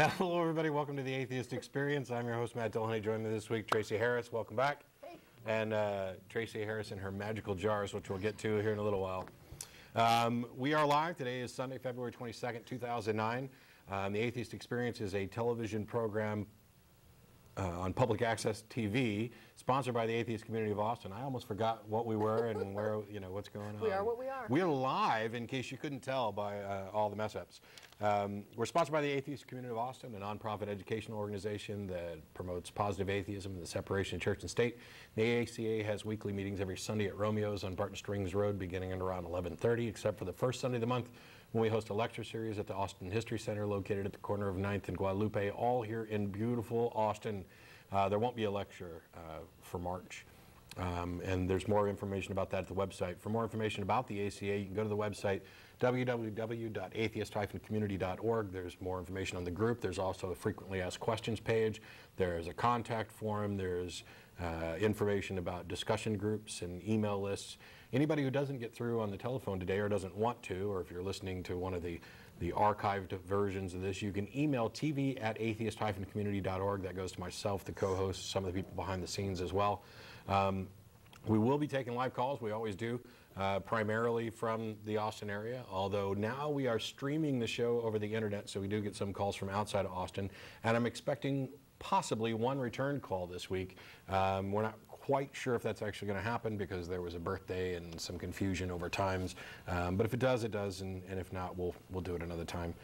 Hello, everybody. Welcome to the Atheist Experience. I'm your host, Matt Dillahunty. Joining me this week, Tracie Harris. Welcome back. Hey. And uh, Tracie Harris and her magical jars, which we'll get to here in a little while. Um, we are live. Today is Sunday, February 22nd, 2009. Um, the Atheist Experience is a television program uh, on public access TV, sponsored by the Atheist Community of Austin. I almost forgot what we were and where, you know, what's going on. We are what we are. We're live, in case you couldn't tell by uh, all the mess ups. Um, we're sponsored by the Atheist Community of Austin, a nonprofit educational organization that promotes positive atheism and the separation of church and state. The ACA has weekly meetings every Sunday at Romeo's on Barton Springs Road, beginning at around 11:30, except for the first Sunday of the month when we host a lecture series at the Austin History Center, located at the corner of 9th and Guadalupe, all here in beautiful Austin. Uh, there won't be a lecture uh, for March. Um, and there's more information about that at the website. For more information about the ACA, you can go to the website www.atheist-community.org. There's more information on the group. There's also a frequently asked questions page. There's a contact form. There's uh, information about discussion groups and email lists. Anybody who doesn't get through on the telephone today or doesn't want to, or if you're listening to one of the, the archived versions of this, you can email tv at atheist-community.org. That goes to myself, the co-host, some of the people behind the scenes as well. Um, we will be taking live calls. We always do, uh, primarily from the Austin area, although now we are streaming the show over the internet, so we do get some calls from outside of Austin. And I'm expecting possibly one return call this week. Um, we're not quite sure if that's actually going to happen because there was a birthday and some confusion over times. Um, but if it does, it does, and, and, if not, we'll, we'll do it another time.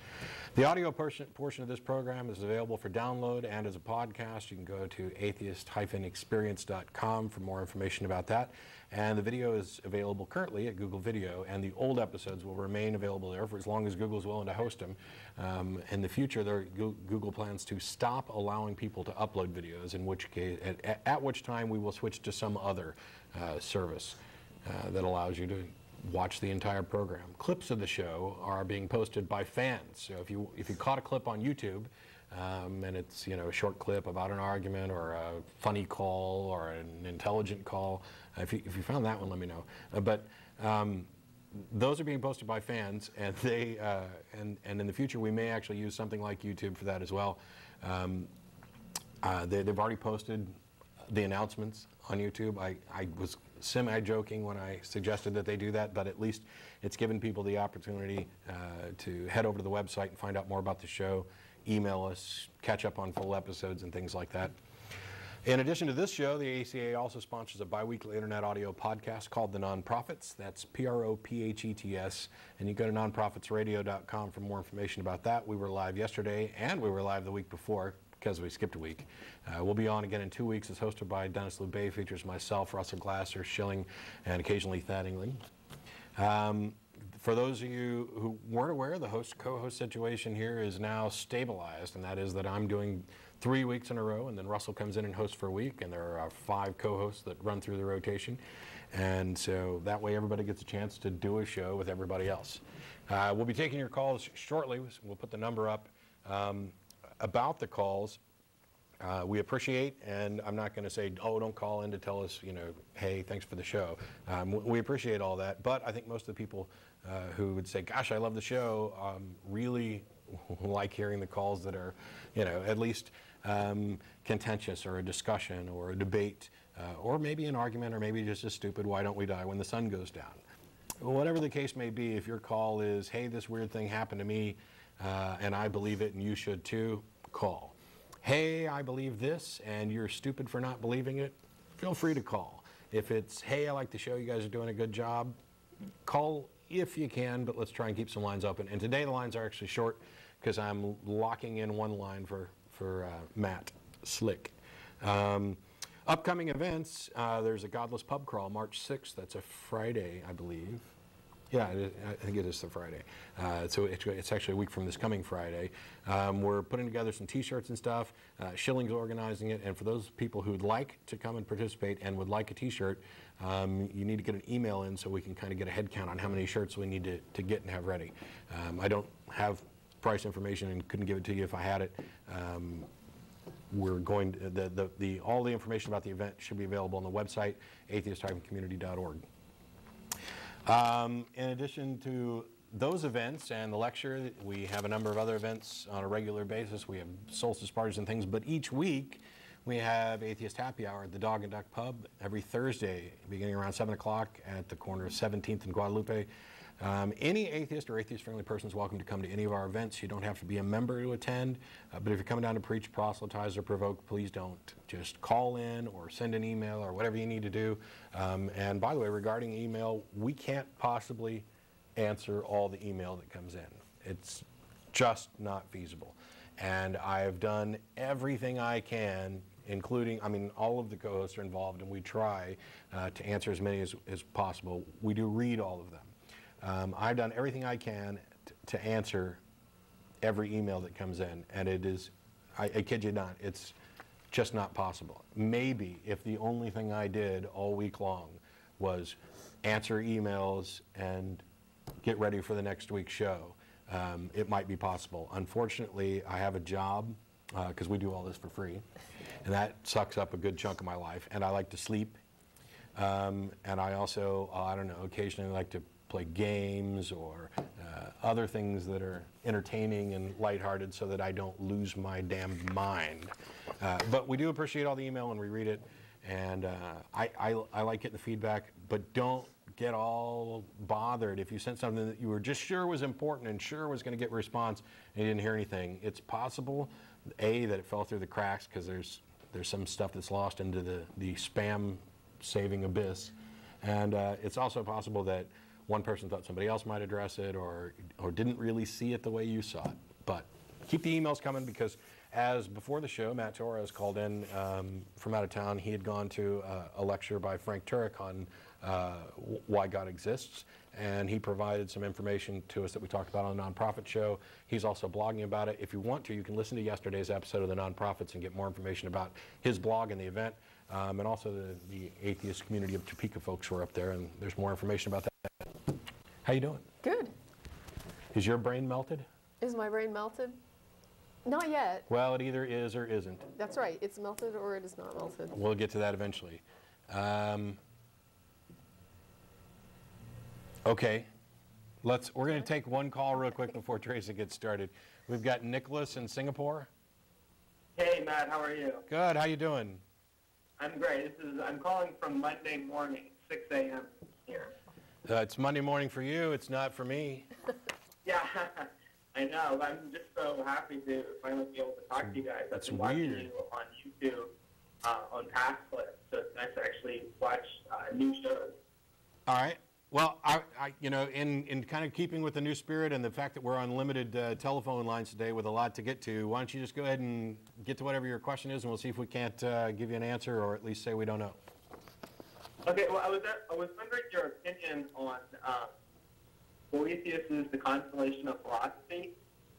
The audio portion, portion of this program is available for download and as a podcast. You can go to atheist-experience.com for more information about that. And the video is available currently at Google Video, and the old episodes will remain available there for as long as Google's willing to host them. Um, in the future, there, Google plans to stop allowing people to upload videos, in which case, at, at which time we will switch to some other uh, service uh, that allows you to watch the entire program. Clips of the show are being posted by fans. So if you if you caught a clip on YouTube, um, and it's you know a short clip about an argument or a funny call or an intelligent call. Uh, if, you, if you found that one, let me know. Uh, but um, those are being posted by fans, and they uh, and and in the future we may actually use something like YouTube for that as well. Um, uh, they, have already posted the announcements on YouTube. I, I was semi-joking when I suggested that they do that, but at least it's given people the opportunity uh, to head over to the website and find out more about the show email us, catch up on full episodes and things like that. In addition to this show, the ACA also sponsors a biweekly internet audio podcast called The Non-Prophets. That's P R O P H E T S. And you go to nonprophetsradio.com for more information about that. We were live yesterday and we were live the week before because we skipped a week. Uh, we'll be on again in two weeks. It's hosted by Denis Loubet, features myself, Russell Glasser, Schilling, and occasionally Thad England. Um, for those of you who weren't aware, the host co-host situation here is now stabilized, and that is that I'm doing three weeks in a row, and then Russell comes in and hosts for a week, and there are five co-hosts that run through the rotation, and so that way everybody gets a chance to do a show with everybody else. Uh, we'll be taking your calls shortly. We'll put the number up um, about the calls. Uh, we appreciate, and I'm not going to say, oh, don't call in to tell us, you know, hey, thanks for the show. Um, we appreciate all that, but I think most of the people uh, who would say, gosh, I love the show, um, really like hearing the calls that are, you know, at least um, contentious or a discussion or a debate uh, or maybe an argument or maybe just a stupid, why don't we die when the sun goes down? Whatever the case may be, if your call is, hey, this weird thing happened to me uh, and I believe it and you should too, call. Hey, I believe this and you're stupid for not believing it, feel free to call. If it's, hey, I like the show, you guys are doing a good job, call if you can, but let's try and keep some lines open. And today the lines are actually short because I'm locking in one line for, for uh, Matt Slick. Um, upcoming events, uh, there's a Godless Pub Crawl March 6th. That's a Friday, I believe. Yeah, I think it is the Friday. Uh, so it's, actually a week from this coming Friday. Um, we're putting together some T-shirts and stuff. Uh, Schilling's organizing it, and for those people who'd like to come and participate and would like a T-shirt, um, you need to get an email in so we can kind of get a head count on how many shirts we need to, to get and have ready. Um, I don't have price information and couldn't give it to you if I had it. Um, we're going to, the, the, the, all the information about the event should be available on the website, atheist-community.org. Um, in addition to those events and the lecture, we have a number of other events on a regular basis. We have solstice parties and things, but each week we have Atheist Happy Hour at the Dog and Duck Pub every Thursday, beginning around 7 o'clock at the corner of 17th and Guadalupe. Um, any atheist or atheist-friendly person is welcome to come to any of our events. You don't have to be a member to attend, uh, but if you're coming down to preach, proselytize, or provoke, please don't. Just call in or send an email or whatever you need to do. Um, and by the way, regarding email, we can't possibly answer all the email that comes in. It's just not feasible. And I have done everything I can, including, I mean, all of the co-hosts are involved, and we try uh, to answer as many as, as possible. We do read all of them. Um, I've done everything I can to answer every email that comes in, and it is, I, I kid you not, it's just not possible. Maybe if the only thing I did all week long was answer emails and get ready for the next week's show, um, it might be possible. Unfortunately, I have a job because uh, we do all this for free, and that sucks up a good chunk of my life. And I like to sleep, um, and I also, uh, I don't know, occasionally like to play games or uh, other things that are entertaining and lighthearted so that I don't lose my damn mind. Uh, but we do appreciate all the email and we read it. And uh, I, I, I like getting the feedback, but don't get all bothered if you sent something that you were just sure was important and sure was going to get response and you didn't hear anything. It's possible, A, that it fell through the cracks because there's, there's some stuff that's lost into the, the spam saving abyss. And uh, it's also possible that one person thought somebody else might address it or, or didn't really see it the way you saw it. But keep the emails coming because as before the show, Matt Torres called in um, from out of town. He had gone to uh, a lecture by Frank Turek on uh, why God exists, and he provided some information to us that we talked about on the Non-Prophet Show. He's also blogging about it. If you want to, you can listen to yesterday's episode of the Non-Prophets and get more information about his blog and the event, um, and also the, the atheist community of Topeka folks who are up there, and there's more information about that. How you doing? Good. Is your brain melted? Is my brain melted? Not yet. Well, it either is or isn't. That's right. It's melted or it is not melted. We'll get to that eventually. Um, okay. Let's, we're going to take one call real quick before Tracie gets started. We've got Nicholas in Singapore. Hey, Matt. How are you? Good. How you doing? I'm great. This is I'm calling from Monday morning, 6 a.m. here. Uh, it's Monday morning for you. It's not for me. yeah, I know. I'm just so happy to finally be able to talk to you guys. That's I've been weird. watching you on YouTube uh, on past clips, so it's nice to actually watch uh, new shows. All right. Well, I, I, you know, in, in kind of keeping with the new spirit and the fact that we're on limited uh, telephone lines today with a lot to get to, why don't you just go ahead and get to whatever your question is, and we'll see if we can't uh, give you an answer or at least say we don't know. Okay, well, I was, at, I was wondering your opinion on um, Boethius' The Consolation of Philosophy,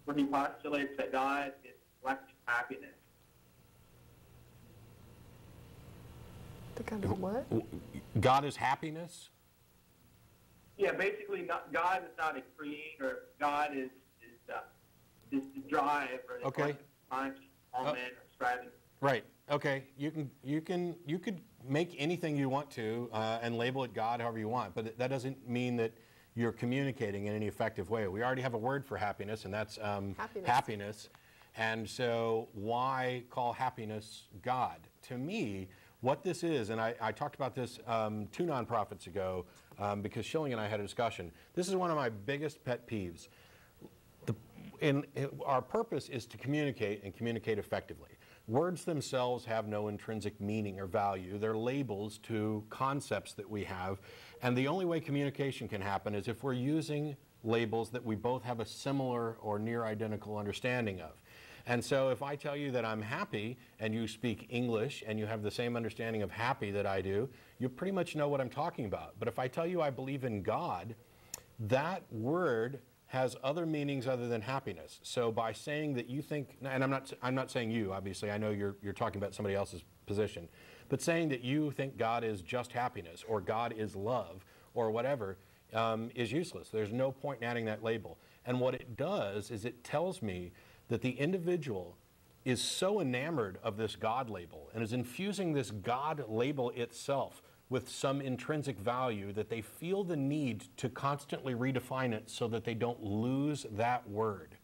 where he postulates that God is collective happiness. The kind of what? God is happiness? Yeah, basically, not, God is not a creator. God is is, uh, is the drive or the Okay. conscious all Uh, men are striving. Right. Okay. You can you can you could make anything you want to uh, and label it God however you want, but that doesn't mean that you're communicating in any effective way. We already have a word for happiness, and that's um, Happiness. happiness. And so, why call happiness God? To me, what this is, and I, I talked about this um, two Non-Prophets ago um, because Schilling and I had a discussion. This is one of my biggest pet peeves. The, in, in- our purpose is to communicate and communicate effectively. Words themselves have no intrinsic meaning or value. They're labels to concepts that we have. And the only way communication can happen is if we're using labels that we both have a similar or near identical understanding of. And so if I tell you that I'm happy and you speak English and you have the same understanding of happy that I do, you pretty much know what I'm talking about. But if I tell you I believe in God, that word has other meanings other than happiness. So by saying that you think, and I'm not, I'm not saying you, obviously, I know you're, you're talking about somebody else's position, but saying that you think God is just happiness or God is love or whatever um, is useless. There's no point in adding that label. And what it does is it tells me that the individual is so enamored of this God label and is infusing this God label itself with some intrinsic value that they feel the need to constantly redefine it so that they don't lose that word.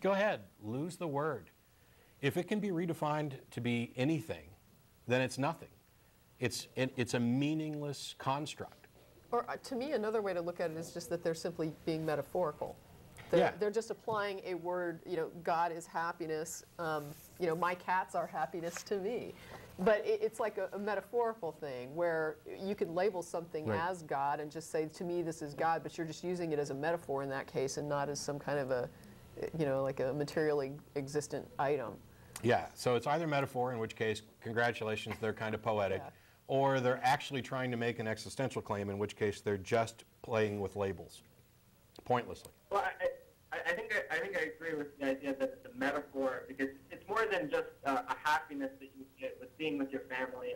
Go ahead, lose the word. If it can be redefined to be anything, then it's nothing. It's, it, it's a meaningless construct. Or uh, to me, another way to look at it is just that they're simply being metaphorical. They're, Yeah. they're just applying a word, you know, God is happiness, um, you know, my cats are happiness to me. But it, it's like a, a metaphorical thing where you can label something Right. as God and just say, to me, this is God, but you're just using it as a metaphor in that case and not as some kind of a, you know, like a materially existent item. Yeah, so it's either metaphor, in which case, congratulations, they're kind of poetic, Yeah. or they're actually trying to make an existential claim, in which case they're just playing with labels pointlessly. I, think I, I think I agree with the idea that it's a metaphor because it's more than just uh, a happiness that you get with being with your family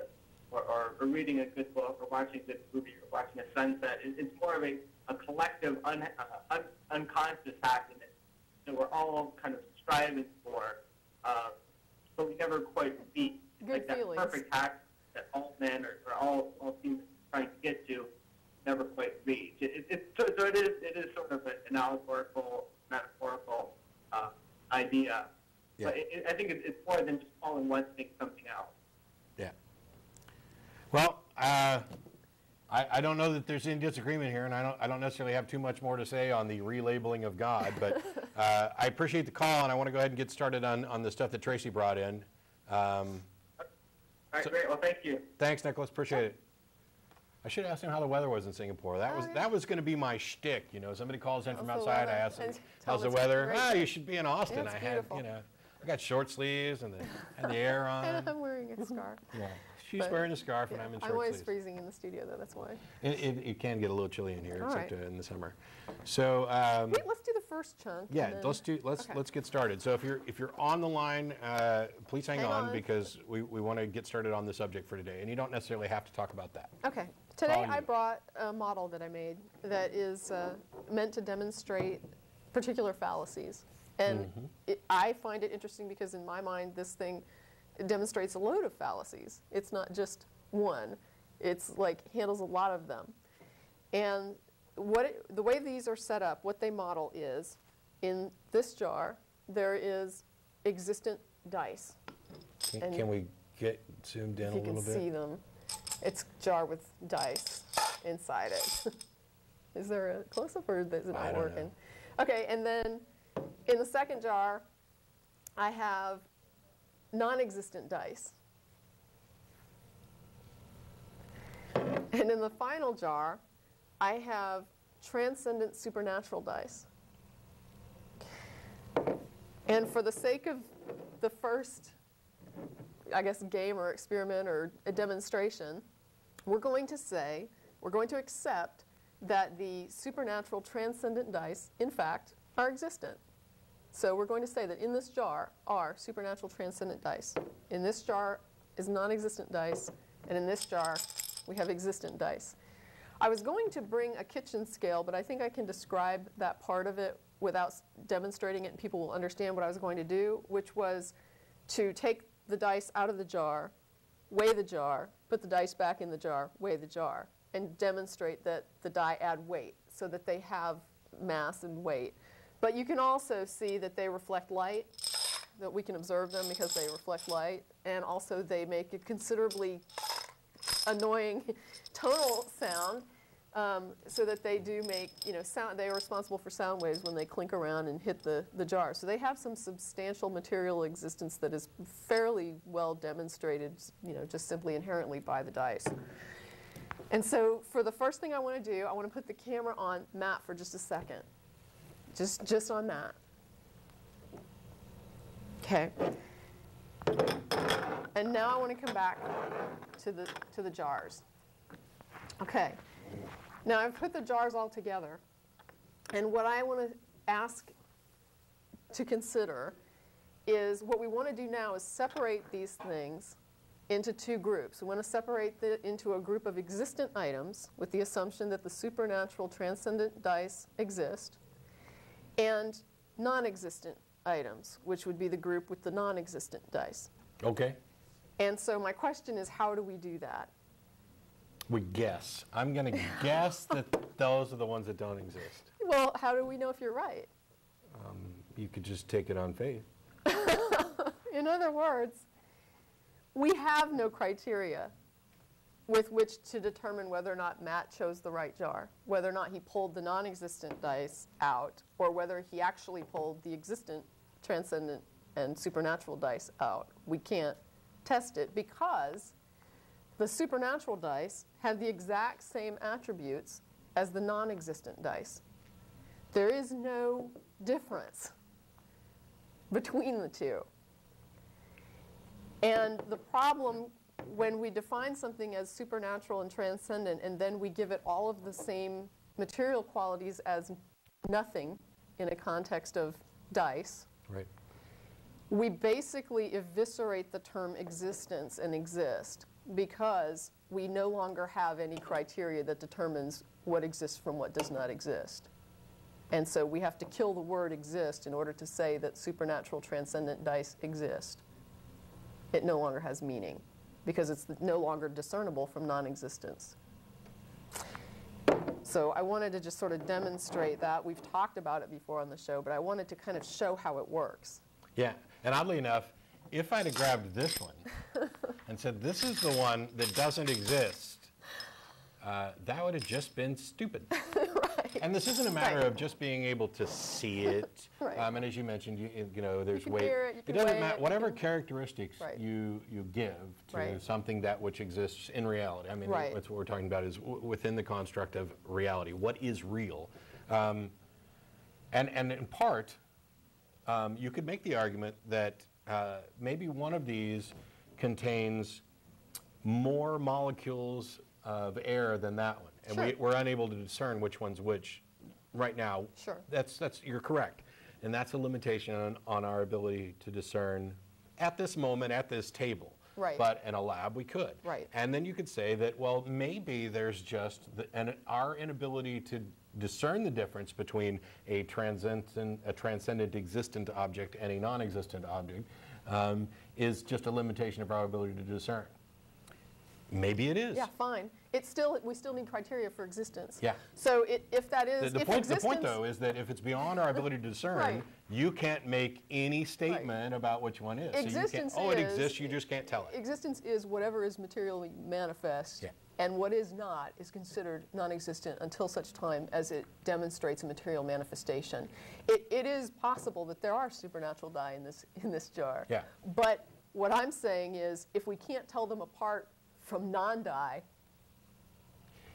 or, or, or reading a good book or watching a good movie or watching a sunset. It, it's more of a, a collective un, uh, un, unconscious happiness that we're all kind of striving for, uh, but we never quite reach. Good like that perfect happiness that all men or, or all, all humans are trying to get to never quite reach. It, it, it's so, so it is it is sort of an allegorical, metaphorical uh, idea. Yeah. But it, it, I think it's, it's more than just calling one thing something else. Yeah. Well, uh, I, I don't know that there's any disagreement here, and I don't, I don't necessarily have too much more to say on the relabeling of God, but uh, I appreciate the call, and I want to go ahead and get started on, on the stuff that Tracie brought in. Um, All right, So- great. Well, thank you. Thanks, Nicholas. Appreciate it. I should ask him how the weather was in Singapore. That was Oh, yeah. that was going to be my shtick. You know, somebody calls in from How's outside. I ask them, And "How's the weather?" Ah, you should be in Austin. I had, beautiful. you know, I got short sleeves and the and the air And on. I'm wearing a scarf. Yeah. She's But- wearing a scarf and I'm in short I'm always sleeves. freezing in the studio, though, that's why. It, it, it can get a little chilly in here, All except right. uh, in the summer. So. Um, Wait, let's do the first chunk. Yeah, let's do. Let's Okay. let's get started. So if you're if you're on the line, uh, please hang, Hang on, on. because we, we want to get started on the subject for today, and you don't necessarily have to talk about that. Okay. Today I brought a model that I made that is uh, meant to demonstrate particular fallacies. And Mm-hmm. it, I find it interesting because in my mind this thing demonstrates a load of fallacies. It's not just one. It's like handles a lot of them. And what it, the way these are set up, what they model is in this jar there is existent dice. Can, And can we get zoomed in a if a you can little bit? see them. It's jar with dice inside it. is there a close-up or is it not don't know. working? Okay, and then in the second jar, I have non-existent dice. And in the final jar, I have transcendent supernatural dice. And for the sake of the first I guess, game or experiment or a demonstration, we're going to say, we're going to accept that the supernatural transcendent dice, in fact, are existent. So we're going to say that in this jar are supernatural transcendent dice. In this jar is non existent dice, and in this jar we have existent dice. I was going to bring a kitchen scale, but I think I can describe that part of it without demonstrating it, and people will understand what I was going to do, which was to take the dice out of the jar, weigh the jar, put the dice back in the jar, weigh the jar, and demonstrate that the die add weight so that they have mass and weight. But you can also see that they reflect light, that we can observe them because they reflect light, and also they make a considerably annoying tonal sound um, so that they do make, you know, sound, they are responsible for sound waves when they clink around and hit the, the jar. So they have some substantial material existence that is fairly well demonstrated, you know, just simply inherently by the dice. And so for the first thing I want to do, I want to put the camera on Matt for just a second. Just, just on Matt. Okay. And now I want to come back to the, to the jars. Okay. Now I've put the jars all together. And what I want to ask to consider is what we want to do now is separate these things into two groups. We want to separate it into a group of existent items with the assumption that the supernatural transcendent dice exist and non-existent items, which would be the group with the non-existent dice. Okay. And so my question is, how do we do that? We guess. I'm going to guess that those are the ones that don't exist. Well, how do we know if you're right? Um, you could just take it on faith. In other words, we have no criteria with which to determine whether or not Matt chose the right jar, whether or not he pulled the non existent dice out, or whether he actually pulled the existent transcendent and supernatural dice out. We can't test it because the supernatural dice have the exact same attributes as the non existent dice. There is no difference between the two. And the problem when we define something as supernatural and transcendent and then we give it all of the same material qualities as nothing in a context of dice, Right. we basically eviscerate the term existence and exist because we no longer have any criteria that determines what exists from what does not exist. And so we have to kill the word exist in order to say that supernatural transcendent dice exist. It no longer has meaning because it's no longer discernible from non existence. So I wanted to just sort of demonstrate that. We've talked about it before on the show, but I wanted to kind of show how it works. Yeah, and oddly enough, if I'd have grabbed this one and said, this is the one that doesn't exist, uh, that would have just been stupid. right. And this isn't a matter Right. of just being able to see it. Right. Um, and as you mentioned, you, you know, there's weight. it, can doesn't matter. it, Whatever characteristics Right. you, you give to something that which exists in reality. I mean, Right. that's what we're talking about is w- within the construct of reality. What is real? Um, and, and in part, um, you could make the argument that uh, maybe one of these contains more molecules of air than that one, and we, Sure. we're unable to discern which one's which right now. Sure. That's that's you're correct, and that's a limitation on, on our ability to discern at this moment at this table. Right. But in a lab, we could. Right. And then you could say that, well, maybe there's just, the, and our inability to discern the difference between a transcendent, a transcendent existent object and a non-existent object um, is just a limitation of our ability to discern. Maybe it is. Yeah, fine. It's still, we still need criteria for existence. Yeah. So it, if that is The, the point, the point, though, is that if it's beyond our ability to discern, Right. you can't make any statement about which one is. So you Existence can't, oh, it exists, you just can't tell it. Existence is whatever is materially manifest, Yeah. And what is not is considered non-existent until such time as it demonstrates a material manifestation. It, it is possible that there are supernatural die in this in this jar. Yeah. But what I'm saying is, if we can't tell them apart from non-die,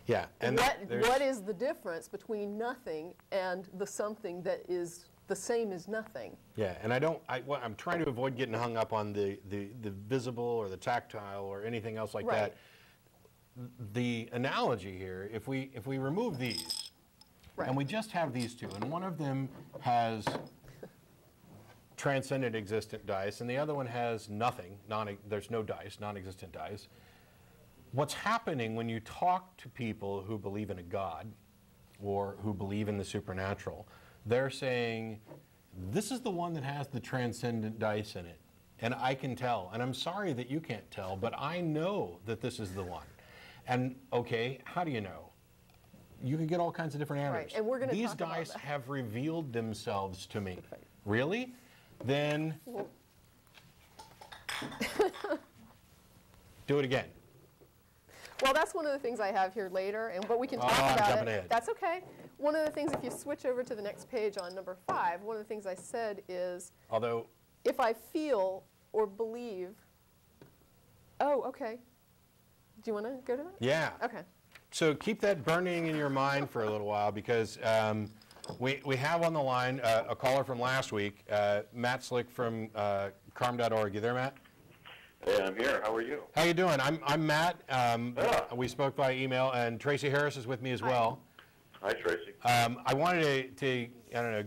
Yeah. And what what is the difference between nothing and the something that is the same as nothing? Yeah, and I don't, I, I'm trying to avoid getting hung up on the, the, the visible or the tactile or anything else like Right. that. The analogy here, if we, if we remove these, Right. and we just have these two, and one of them has transcendent existent dice, and the other one has nothing, non, there's no dice, non-existent dice. What's happening when you talk to people who believe in a God or who believe in the supernatural, they're saying, this is the one that has the transcendent dice in it. And I can tell. And I'm sorry that you can't tell, but I know that this is the one. And okay, how do you know? You can get all kinds of different Right, answers. and we're gonna These talk about that. have revealed themselves to me. Right. Really? Then Well, do it again. Well, that's one of the things I have here later, and but we can Oh, talk I'm about it. ahead. That's okay. One of the things, if you switch over to the next page on number five, one of the things I said is Although, if I feel or believe. Oh, okay. Do you want to go to that? yeah. Okay. So keep that burning in your mind for a little while because um, we, we have on the line uh, a caller from last week, uh, Matt Slick from uh, carm.org. You there, Matt? Hey, I'm here. How are you? How you doing? I'm, I'm Matt. Um, Yeah. We spoke by email, and Tracie Harris is with me as well. Hi, Tracie. Um, I wanted to, to, I don't know,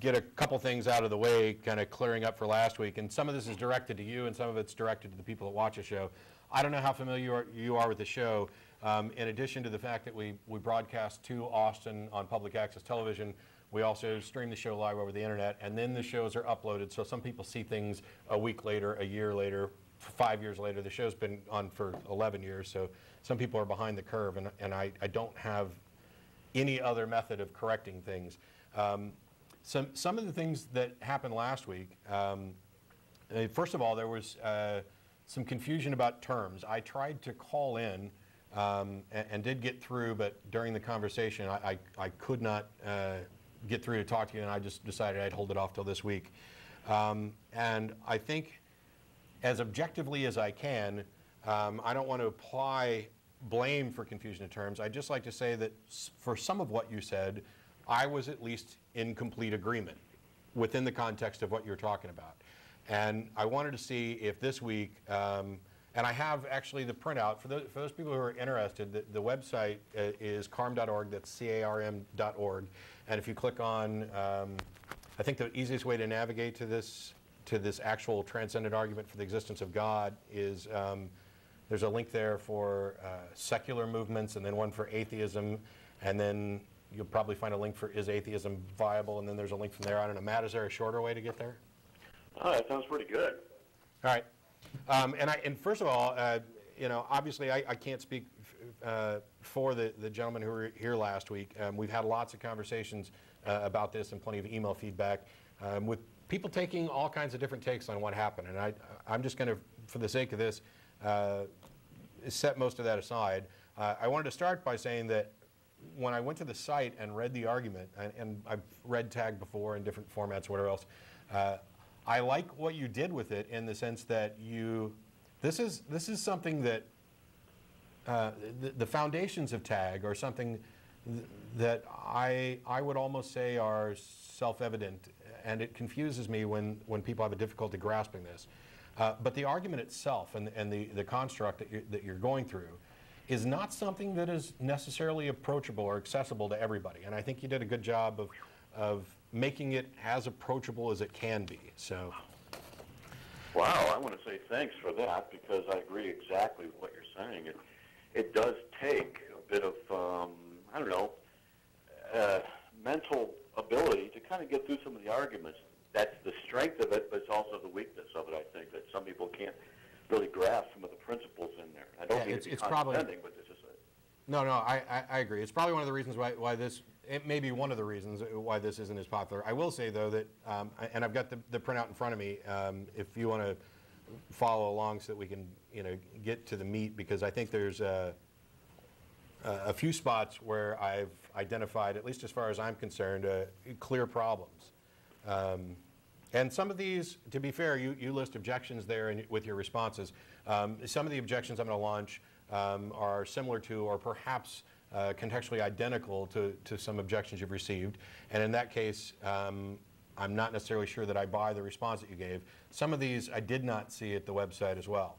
get a couple things out of the way, kind of clearing up for last week. And some of this is directed to you, and some of it's directed to the people that watch the show. I don't know how familiar you are, you are with the show. Um, in addition to the fact that we, we broadcast to Austin on public access television, we also stream the show live over the internet, and then the shows are uploaded. So some people see things a week later, a year later, five years later. The show's been on for 11 years, so some people are behind the curve, and, and I, I don't have any other method of correcting things. Um, some, some of the things that happened last week, um, first of all, there was uh, some confusion about terms. I tried to call in um, and, and did get through, but during the conversation, I, I, I could not uh, get through to talk to you, and I just decided I'd hold it off till this week. Um, and I think, as objectively as I can, um, I don't want to apply blame for confusion of terms. I'd just like to say that for some of what you said, I was at least in complete agreement within the context of what you're talking about. And I wanted to see if this week, um, and I have actually the printout, for those, for those people who are interested, the, the website uh, is carm.org, that's C-A-R-M.org. And if you click on, um, I think the easiest way to navigate to this, to this actual transcendent argument for the existence of God is um, there's a link there for uh, secular movements and then one for atheism. And then you'll probably find a link for is atheism viable? And then there's a link from there. I don't know. Matt, is there a shorter way to get there? Oh, that sounds pretty good. All right. Um, and, I, and first of all, uh, you know, obviously I, I can't speak uh, for the, the gentlemen who were here last week. Um, we've had lots of conversations uh, about this and plenty of email feedback um, with people taking all kinds of different takes on what happened. And I, I'm just going to, for the sake of this, uh, set most of that aside. Uh, I wanted to start by saying that when I went to the site and read the argument, and, and I've read tag before in different formats, whatever else, uh, I like what you did with it in the sense that you, this is this is something that uh, the, the foundations of tag are something th- that I I would almost say are self-evident, and it confuses me when when people have a difficulty grasping this. Uh, but the argument itself and, and the, the construct that you're, that you're going through is not something that is necessarily approachable or accessible to everybody. And I think you did a good job of, of making it as approachable as it can be. So, Wow, I want to say thanks for that because I agree exactly with what you're saying. It, it does take a bit of, um, I don't know, uh, mental ability to kind of get through some of the arguments. That's the strength of it, but it's also the weakness of it, I think, that some people can't really grasp some of the principles in there. I don't Yeah, mean it's- be it's probably- but it's just no, no, I, I, I agree. It's probably one of the reasons why, why this, it may be one of the reasons why this isn't as popular. I will say, though, that, um, and I've got the, the printout in front of me, um, if you want to follow along so that we can, you know, get to the meat, because I think there's a, a few spots where I've identified, at least as far as I'm concerned, uh, clear problems. Um, and some of these, to be fair, you, you list objections there in, with your responses. Um, some of the objections I'm going to launch um, are similar to or perhaps uh, contextually identical to, to some objections you've received. And in that case, um, I'm not necessarily sure that I buy the response that you gave. Some of these I did not see at the website as well.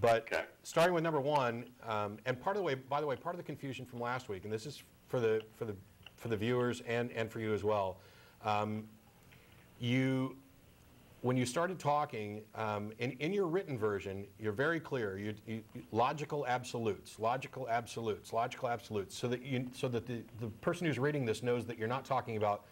But Okay. starting with number one, um, and part of the way, by the way, part of the confusion from last week, and this is for the for the for the viewers and and for you as well. Um, you, when you started talking um, in in your written version, you're very clear. You, you logical absolutes, logical absolutes, logical absolutes, so that you so that the the person who's reading this knows that you're not talking about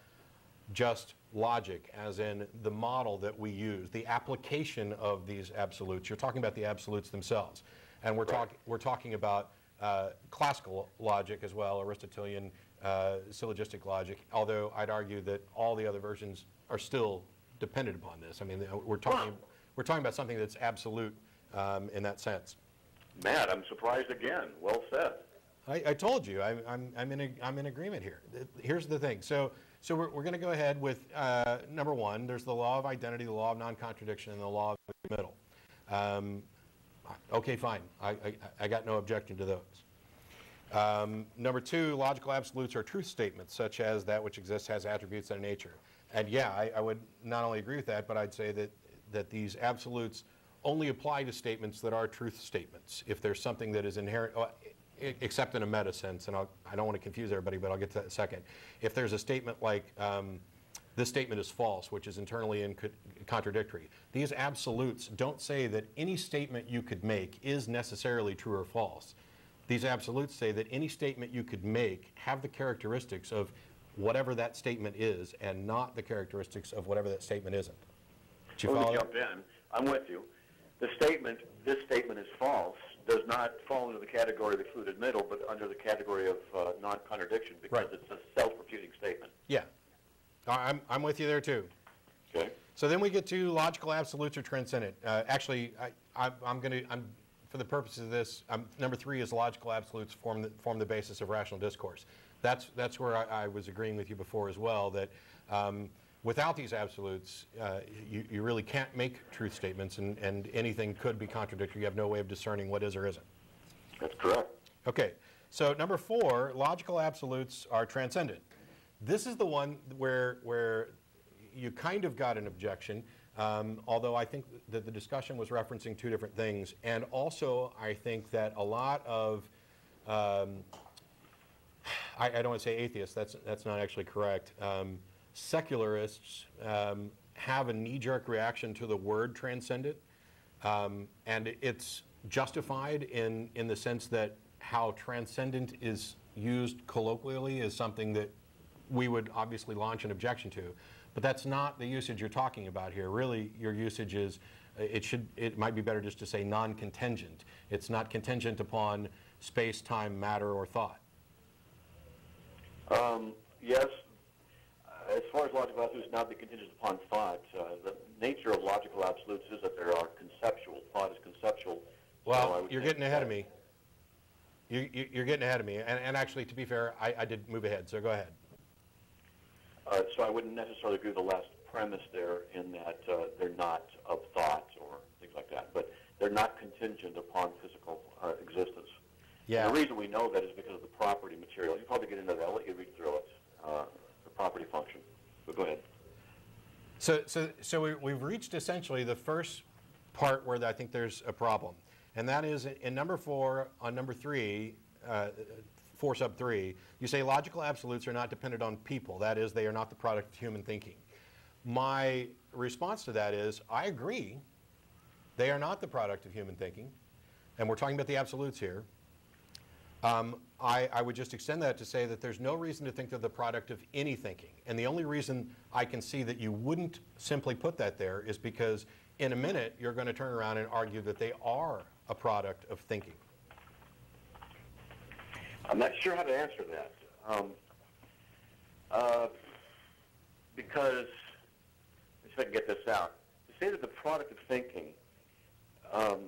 just logic, as in the model that we use, the application of these absolutes. You're talking about the absolutes themselves, and we're talking we're talking about uh, classical logic as well, Aristotelian uh, syllogistic logic. Although I'd argue that all the other versions are still dependent upon this. I mean, we're talking we're talking about something that's absolute um, in that sense. Matt, I'm surprised again. Well said. I, I told you, I'm, I'm, I'm, in a, I'm in agreement here. Here's the thing. So, so we're, we're going to go ahead with uh, number one. There's the law of identity, the law of non-contradiction, and the law of the middle. Um, okay, fine. I, I, I got no objection to those. Um, number two, logical absolutes are truth statements, such as that which exists has attributes and a nature. And yeah, I, I would not only agree with that, but I'd say that, that these absolutes only apply to statements that are truth statements. If there's something that is inherent, except in a meta sense, and I'll, I don't want to confuse everybody, but I'll get to that in a second. If there's a statement like, um, this statement is false, which is internally in contradictory. These absolutes don't say that any statement you could make is necessarily true or false. These absolutes say that any statement you could make have the characteristics of whatever that statement is and not the characteristics of whatever that statement isn't. Did you Let me jump in. I'm with you. the statement, this statement is false, does not fall into the category of excluded middle, but under the category of uh, non-contradiction because Right. it's a self-refuting statement. Yeah. I'm, I'm with you there too. Okay? So then we get to logical absolutes or transcendent. Uh, actually, I, I, I'm going to, I'm, for the purposes of this, um, number three is logical absolutes form the, form the basis of rational discourse. That's, that's where I, I was agreeing with you before as well, that um, without these absolutes, uh, you, you really can't make truth statements and, and anything could be contradictory. You have no way of discerning what is or isn't. That's correct. Okay, so number four, logical absolutes are transcendent. This is the one where, where you kind of got an objection, um, although I think that the discussion was referencing two different things. And also, I think that a lot of, um, I, I don't want to say atheists, that's, that's not actually correct. Um, secularists um, have a knee jerk reaction to the word transcendent. Um, and it's justified in, in the sense that how transcendent is used colloquially is something that we would obviously launch an objection to. But that's not the usage you're talking about here. Really, your usage is, uh, it should, it might be better just to say non-contingent. It's not contingent upon space, time, matter, or thought. Um, yes, uh, as far as logical absolutes not be contingent upon thought, uh, the nature of logical absolutes is that they are conceptual. Thought is conceptual. Well, would you're getting ahead of me. You, you, you're getting ahead of me. And, and actually, to be fair, I, I did move ahead, so go ahead. Uh, so I wouldn't necessarily agree with the last premise there in that uh, they're not of thought or things like that, but they're not contingent upon physical uh, existence. Yeah. And the reason we know that is because of the property material. You probably get into that. I'll let you read through it, uh, the property function. But go ahead. So, so, so we, we've reached essentially the first part where I think there's a problem. And that is in, in number four, on number three, uh, four sub three, you say logical absolutes are not dependent on people. That is, they are not the product of human thinking. My response to that is, I agree. They are not the product of human thinking. And we're talking about the absolutes here. Um, I, I would just extend that to say that there's no reason to think they're the product of any thinking. And the only reason I can see that you wouldn't simply put that there is because in a minute you're going to turn around and argue that they are a product of thinking. I'm not sure how to answer that. Um, uh, because, if I can get this out. To say that the product of thinking, um,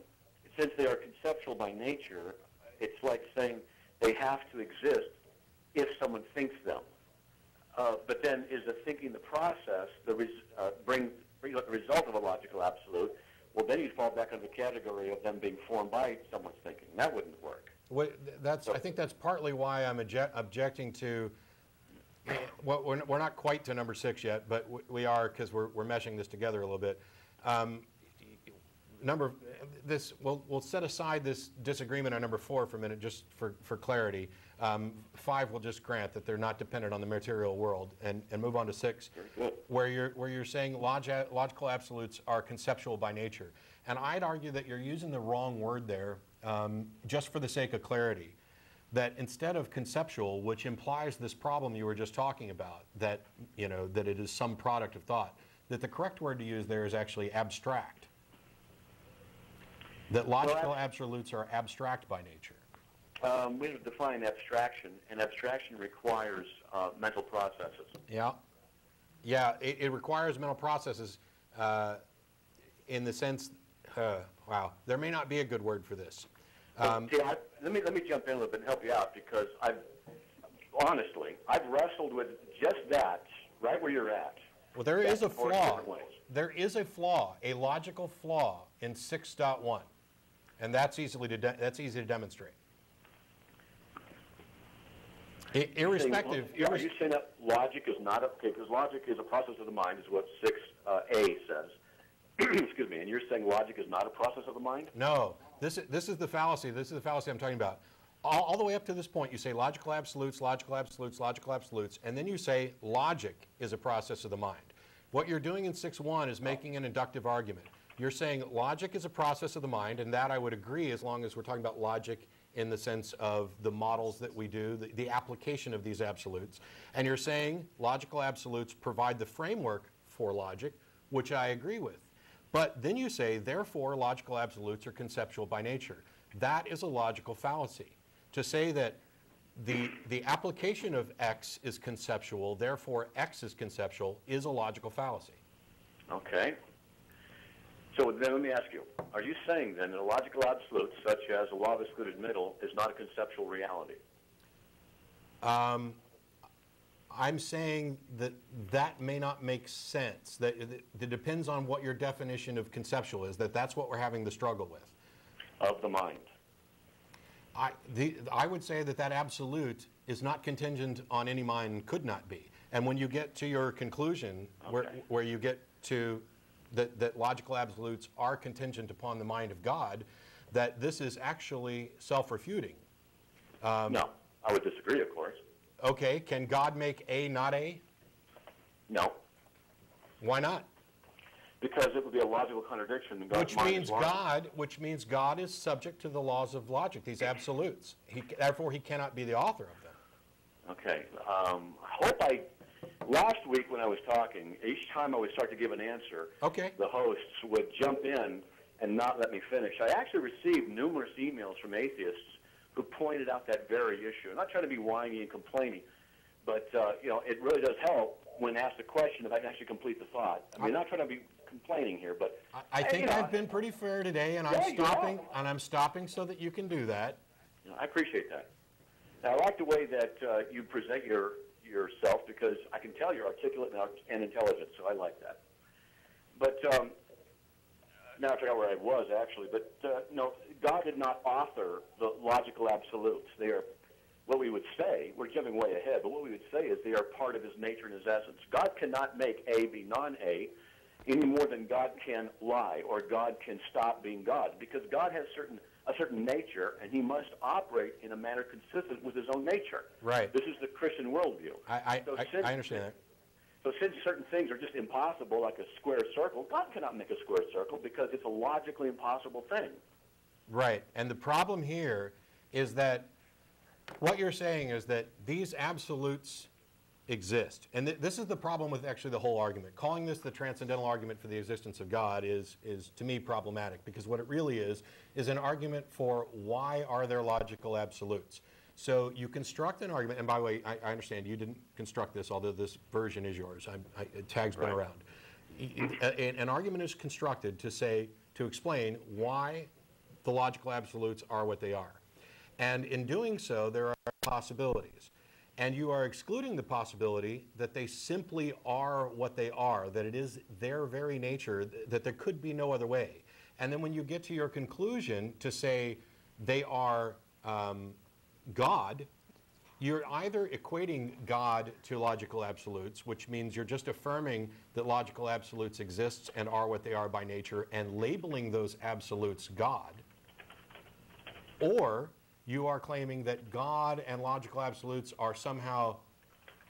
since they are conceptual by nature, it's like saying they have to exist if someone thinks them. Uh, but then is the thinking the process, the res- uh, bring, bring the result of a logical absolute? Well, then you'd fall back under the category of them being formed by someone's thinking. That wouldn't work. What, that's, I think that's partly why I'm obje- objecting to, well, we're, we're not quite to number six yet, but we are because we're, we're meshing this together a little bit. Um, number, this, we'll, we'll set aside this disagreement on number four for a minute, just for, for clarity. Um, five, we'll just grant that they're not dependent on the material world, and, and move on to six, where you're, where you're saying logi- logical absolutes are conceptual by nature. And I'd argue that you're using the wrong word there, um, just for the sake of clarity. That instead of conceptual, which implies this problem you were just talking about, that, you know, that it is some product of thought, that the correct word to use there is actually abstract. That logical ab- absolutes are abstract by nature. Um, we define abstraction, and abstraction requires uh, mental processes. Yeah. Yeah, it, it requires mental processes uh, in the sense, uh, wow, there may not be a good word for this. Um, See, I, let me let me jump in a little bit and help you out because I've honestly I've wrestled with just that right where you're at. well, there is a flaw. There is a flaw, a logical flaw in 6.1, and that's easily to de- that's easy to demonstrate. I- irrespective, Saying, are you saying that logic is not a? Because logic is a process of the mind, is what six uh, A says. Excuse me. And you're saying logic is not a process of the mind? No, this is, this is the fallacy. This is the fallacy I'm talking about. All, all the way up to this point, you say logical absolutes, logical absolutes, logical absolutes, and then you say logic is a process of the mind. What you're doing in 6.1 is making an inductive argument. You're saying logic is a process of the mind, and that I would agree as long as we're talking about logic in the sense of the models that we do, the, the application of these absolutes. And you're saying logical absolutes provide the framework for logic, which I agree with. But then you say, therefore, logical absolutes are conceptual by nature. That is a logical fallacy. To say that the, the application of X is conceptual, therefore X is conceptual, is a logical fallacy. Okay. So then let me ask you, are you saying then that a logical absolute, such as a law of excluded middle, is not a conceptual reality? Um, I'm saying that that may not make sense. That it, it depends on what your definition of conceptual is. That that's what we're having the struggle with. Of the mind. I, the, I would say that that absolute is not contingent on any mind, could not be. And when you get to your conclusion, where, where you get to that, that logical absolutes are contingent upon the mind of God, that this is actually self refuting. Um, no, I would disagree, of course. Okay, can God make A not A? No, Why not? because it would be a logical contradiction. Which means. God, which means God is subject to the laws of logic, these absolutes. He, therefore, he cannot be the author of them. Okay. Um, I hope I. Last week when I was talking, each time I would start to give an answer, Okay. the hosts would jump in and not let me finish. I actually received numerous emails from atheists who pointed out that very issue. I'm not trying to be whiny and complaining, but uh, you know, it really does help when asked a question if I can actually complete the thought. I mean, I'm not trying to be complaining here, but I, I hey, think you know, I've been pretty fair today, and Yeah, I'm stopping, and I'm stopping so that you can do that. You know, I appreciate that. Now, I like the way that uh, you present your yourself because I can tell you're articulate and, intelligent, so I like that. But um, now I forgot where I was actually. But uh, no, God did not author the logical absolutes. They are what we would say. We're jumping way ahead, but what we would say is they are part of His nature and His essence. God cannot make A be non-A any more than God can lie or God can stop being God because God has certain a certain nature and he must operate in a manner consistent with his own nature. Right. This is the Christian worldview. I, I, So I, since- I understand that. So since certain things are just impossible, like a square circle, God cannot make a square circle because it's a logically impossible thing. Right. And the problem here is that what you're saying is that these absolutes exist. And th- this is the problem with actually the whole argument. Calling this the transcendental argument for the existence of God is, is to me problematic because what it really is is an argument for why are there logical absolutes. So you construct an argument, and by the way, I, I understand you didn't construct this, although this version is yours. I, I, TAG's been Right. around. An argument is constructed to say, to explain why the logical absolutes are what they are. And in doing so, there are possibilities. And you are excluding the possibility that they simply are what they are, that it is their very nature, that there could be no other way. And then when you get to your conclusion to say they are um, God, you're either equating God to logical absolutes, which means you're just affirming that logical absolutes exist and are what they are by nature, and labeling those absolutes God, or you are claiming that God and logical absolutes are somehow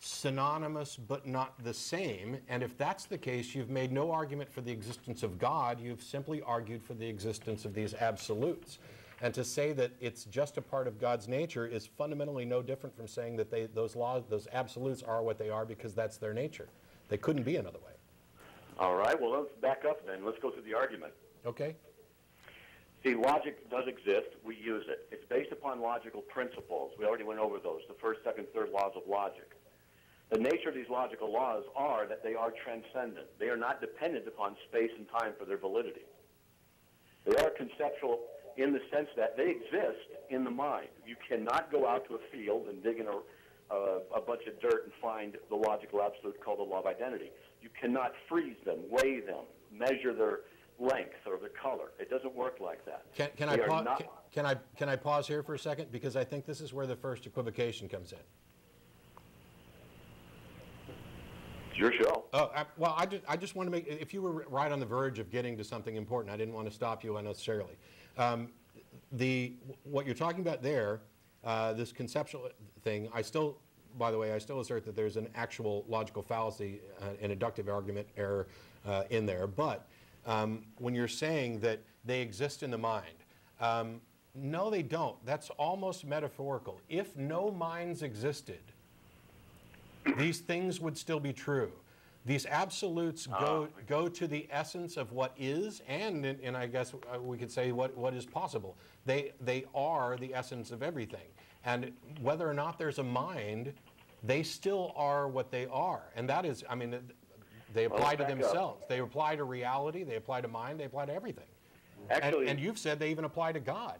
synonymous but not the same. And if that's the case, you've made no argument for the existence of God, you've simply argued for the existence of these absolutes. And to say that it's just a part of God's nature is fundamentally no different from saying that they, those laws, those absolutes are what they are because that's their nature. They couldn't be another way. All right, well, let's back up then. Let's go through the argument. Okay? See, logic does exist. We use it. It's based upon logical principles. We already went over those, the first, second, third laws of logic. The nature of these logical laws are that they are transcendent. They are not dependent upon space and time for their validity. They are conceptual in the sense that they exist in the mind. You cannot go out to a field and dig in a, a, a bunch of dirt and find the logical absolute called the law of identity. You cannot freeze them, weigh them, measure their length or the color. It doesn't work like that. Can, can, I pa- not- can, can I, can I pause here for a second? Because I think this is where the first equivocation comes in. It's your show. Oh, I, well, I just, I just want to make, if you were right on the verge of getting to something important, I didn't want to stop you unnecessarily. Um, the, what you're talking about there, uh, this conceptual thing, I still, by the way, I still assert that there's an actual logical fallacy, uh, an inductive argument error uh, in there. But um, when you're saying that they exist in the mind, um, no, they don't. That's almost metaphorical. If no minds existed, these things would still be true. These absolutes go, go to the essence of what is, and, and I guess uh, we could say what, what is possible. They, they are the essence of everything. And whether or not there's a mind, they still are what they are. And that is, I mean, they Well, apply to back up. themselves. They apply to reality, they apply to mind, they apply to everything. And- Actually, and you've said they even apply to God.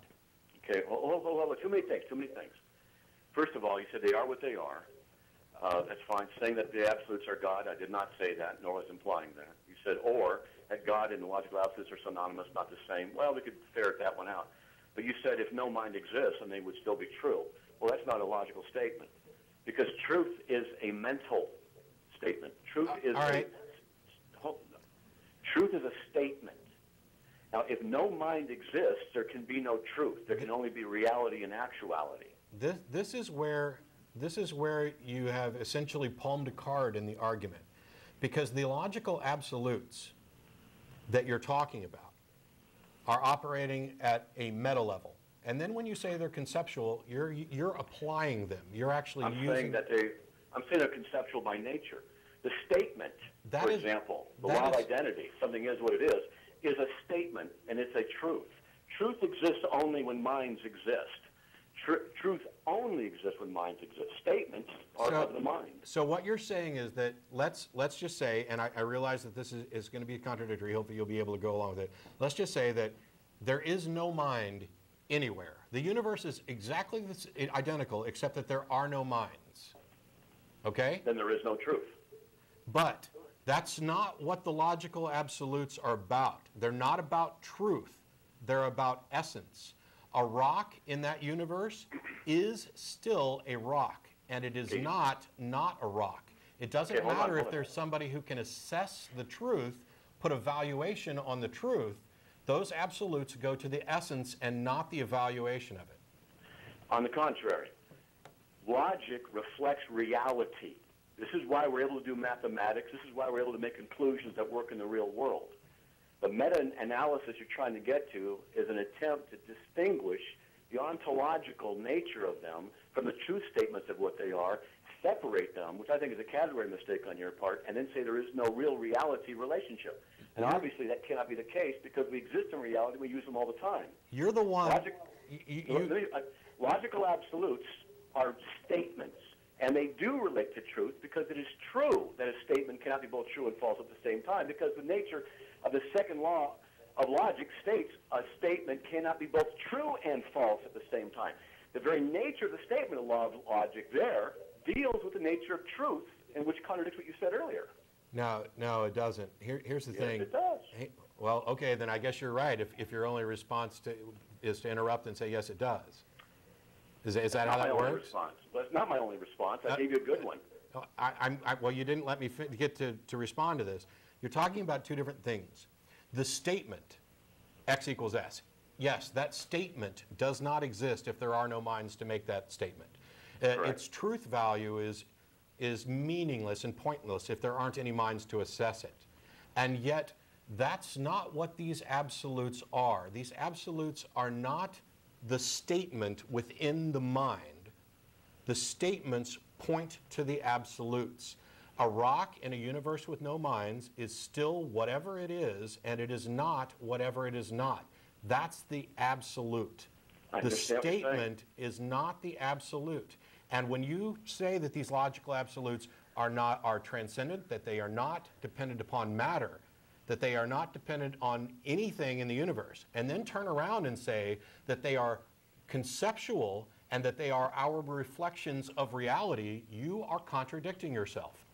Okay, hold, hold, hold, hold, too many things, too many things. First of all, you said they are what they are. Uh, that's fine. Saying that the absolutes are God, I did not say that, nor was implying that. You said or, that God and the logical absolutes are synonymous, not the same. Well, we could ferret that one out. But you said if no mind exists, then they would still be true. Well, that's not a logical statement. Because truth is a mental statement. Truth Uh, is all right. a, truth is a statement. Now, if no mind exists, there can be no truth. There can only be reality and actuality. This, this is where this is where you have essentially palmed a card in the argument, because the logical absolutes that you're talking about are operating at a meta level, and then when you say they're conceptual, you're you're applying them. You're actually I'm using saying that they, I'm saying they're conceptual by nature. The statement, That for is- example, the law of identity, something is what it is, is a statement and it's a truth. Truth exists only when minds exist. Tr- truth only exists when minds exist. Statements are So- of the mind. So what you're saying is that let's let's just say, and I, I realize that this is, is going to be contradictory. Hopefully, you'll be able to go along with it. Let's just say that there is no mind anywhere. The universe is exactly the identical, except that there are no minds. Okay, Then there is no truth. But that's not what the logical absolutes are about. They're not about truth. They're about essence. A rock in that universe is still a rock, and it is Okay. not not a rock. It doesn't Okay, matter if there's somebody who can assess the truth, put a valuation on the truth. Those absolutes go to the essence and not the evaluation of it. On the contrary, logic reflects reality. This is why we're able to do mathematics. This is why we're able to make conclusions that work in the real world. The meta-analysis you're trying to get to is an attempt to distinguish the ontological nature of them from the truth statements of what they are, separate them, which I think is a category mistake on your part, and then say there is no real reality relationship. And obviously that cannot be the case because we exist in reality, we use them all the time. You're the one. Logic- y- y- you- uh, logical absolutes are statements, and they do relate to truth because it is true that a statement cannot be both true and false at the same time. Because the nature of the second law of logic states a statement cannot be both true and false at the same time. The very nature of the statement of law of logic there deals with the nature of truth, and which contradicts what you said earlier. No, no, it doesn't. Here, here's the Yes, thing. it does. Hey, well, okay, then I guess you're right. If, if your only response to, is to interrupt and say yes, it does. Is, is that how that only works? response. It's not my only response. I Uh, gave you a good one. I, I'm, I, well, you didn't let me get to, to respond to this. You're talking about two different things. The statement, x equals s. Yes, that statement does not exist if there are no minds to make that statement. Uh, its truth value is, is meaningless and pointless if there aren't any minds to assess it. And yet, that's not what these absolutes are. These absolutes are not the statement within the mind the statements point to the absolutes. A rock in a universe with no minds is still whatever it is, and it is not whatever it is not. That's the absolute. The understand what you're saying. statement is not the absolute. And when you say that these logical absolutes are not are transcendent, that they are not dependent upon matter, that they are not dependent on anything in the universe, and then turn around and say that they are conceptual and that they are our reflections of reality, you are contradicting yourself.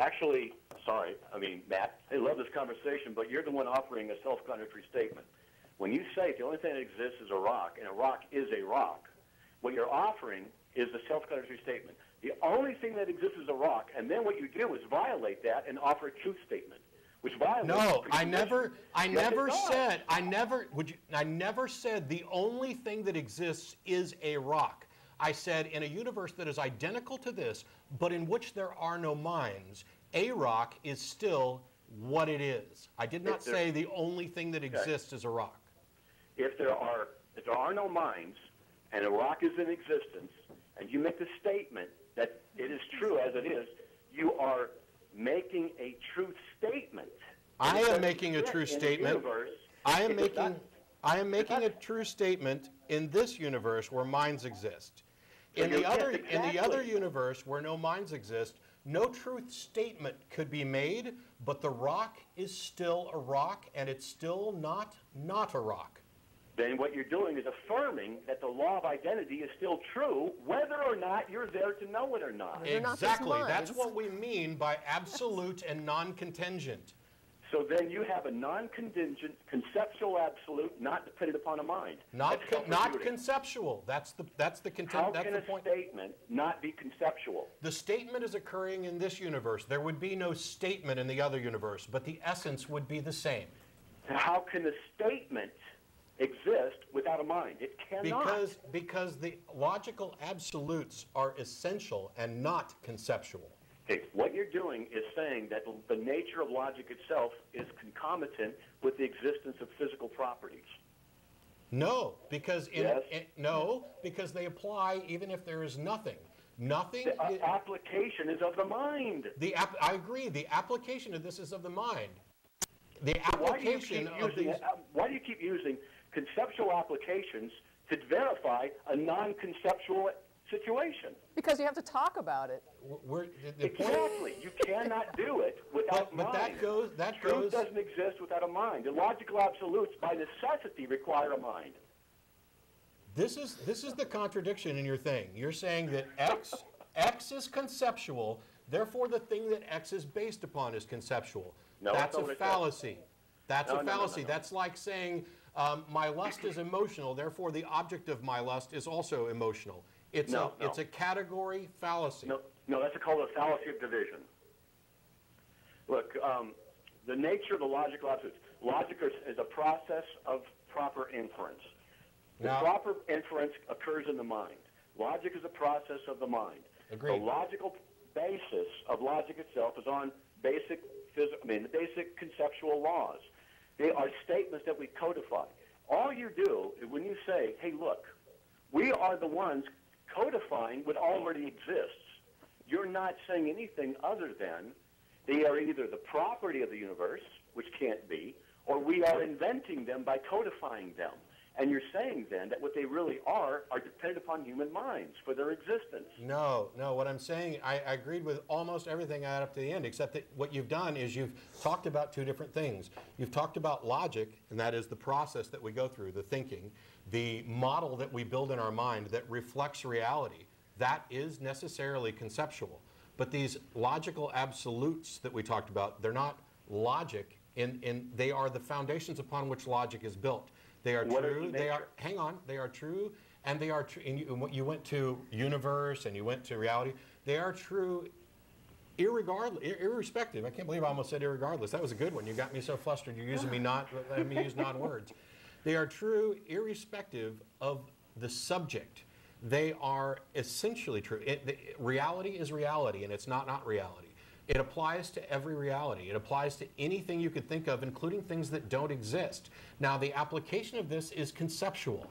Actually, sorry, I mean, Matt, I love this conversation, but you're the one offering a self-contradictory statement. When you say the only thing that exists is a rock, and a rock is a rock, what you're offering is a self-contradictory statement. The only thing that exists is a rock, and then what you do is violate that and offer a truth statement, which violates. No, I never, I Yes, never said, I never, would you, I never said the only thing that exists is a rock. I said in a universe that is identical to this, but in which there are no minds, a rock is still what it is. I did not there- say the only thing that exists is a rock. if there are if there are no minds and a rock is in existence and you make the statement that it is true as it is, you are making a truth statement. I am making a true statement. universe. I am making, not- I am making a true statement in this universe where minds exist. In the other, in the other universe where no minds exist, no truth statement could be made, but the rock is still a rock, and it's still not not a rock. Then what you're doing is affirming that the law of identity is still true, whether or not you're there to know it or not. They're not Exactly. That's what we mean by absolute and non-contingent. So then you have a non-contingent, conceptual absolute, not dependent upon a mind. Not con- not conceptual. That's the that's the How. That's can the a point. statement not be conceptual? The statement is occurring in this universe. There would be no statement in the other universe, but the essence would be the same. How can a statement exist without a mind? It cannot. Because because the logical absolutes are essential and not conceptual. Okay, what you're doing is saying that the nature of logic itself is concomitant with the existence of physical properties. No, because in, Yes. in- no, because they apply even if there is nothing. Nothing. The uh, application is of the mind. the I agree. The application of this is of the mind. The Why do you application keep of using, these. uh, why do you keep using conceptual applications to verify a non-conceptual situation? Because you have to talk about it. We're, the, the. Exactly. You cannot do it without But, but that mind. goes. That Truth goes. doesn't exist without a mind. The logical absolutes, by necessity, require a mind. This is this is the contradiction in your thing. You're saying that x x is conceptual, therefore the thing that x is based upon is conceptual. No, that's that's a not what it says. fallacy. That's No, a no, no, no, fallacy. no. That's like saying um, my lust is emotional, therefore the object of my lust is also emotional. It's No, a no. it's a category fallacy. No, no, that's called a fallacy of division. Look, um, the nature of the logical absolutes. Logic is, is a process of proper inference. The Now- proper inference occurs in the mind. Logic is a process of the mind. Agreed. The logical basis of logic itself is on basic phys- I mean, the basic conceptual laws. They are statements that we codify. All you do is when you say, "Hey, look, we are the ones codifying what already exists," you're not saying anything other than they are either the property of the universe, which can't be, or we are inventing them by codifying them. And you're saying then that what they really are are dependent upon human minds for their existence. No, no. What I'm saying, I, I agreed with almost everything right up to the end, except that what you've done is you've talked about two different things. You've talked about logic, and that is the process that we go through, the thinking, the model that we build in our mind that reflects reality. That is necessarily conceptual. But these logical absolutes that we talked about, they're not logic, in, they are the foundations upon which logic is built. They are What true. the They are hang on, they are true, and they are true. And you, you went to universe and you went to reality. They are true, irregardless, irrespective. I can't believe I almost said irregardless. That was a good one. You got me so flustered. You're using me not. Let me use non-words. They are true, irrespective of the subject. They are essentially true. It, the, reality is reality, and it's not not reality. It applies to every reality. It applies to anything you could think of, including things that don't exist. Now, the application of this is conceptual.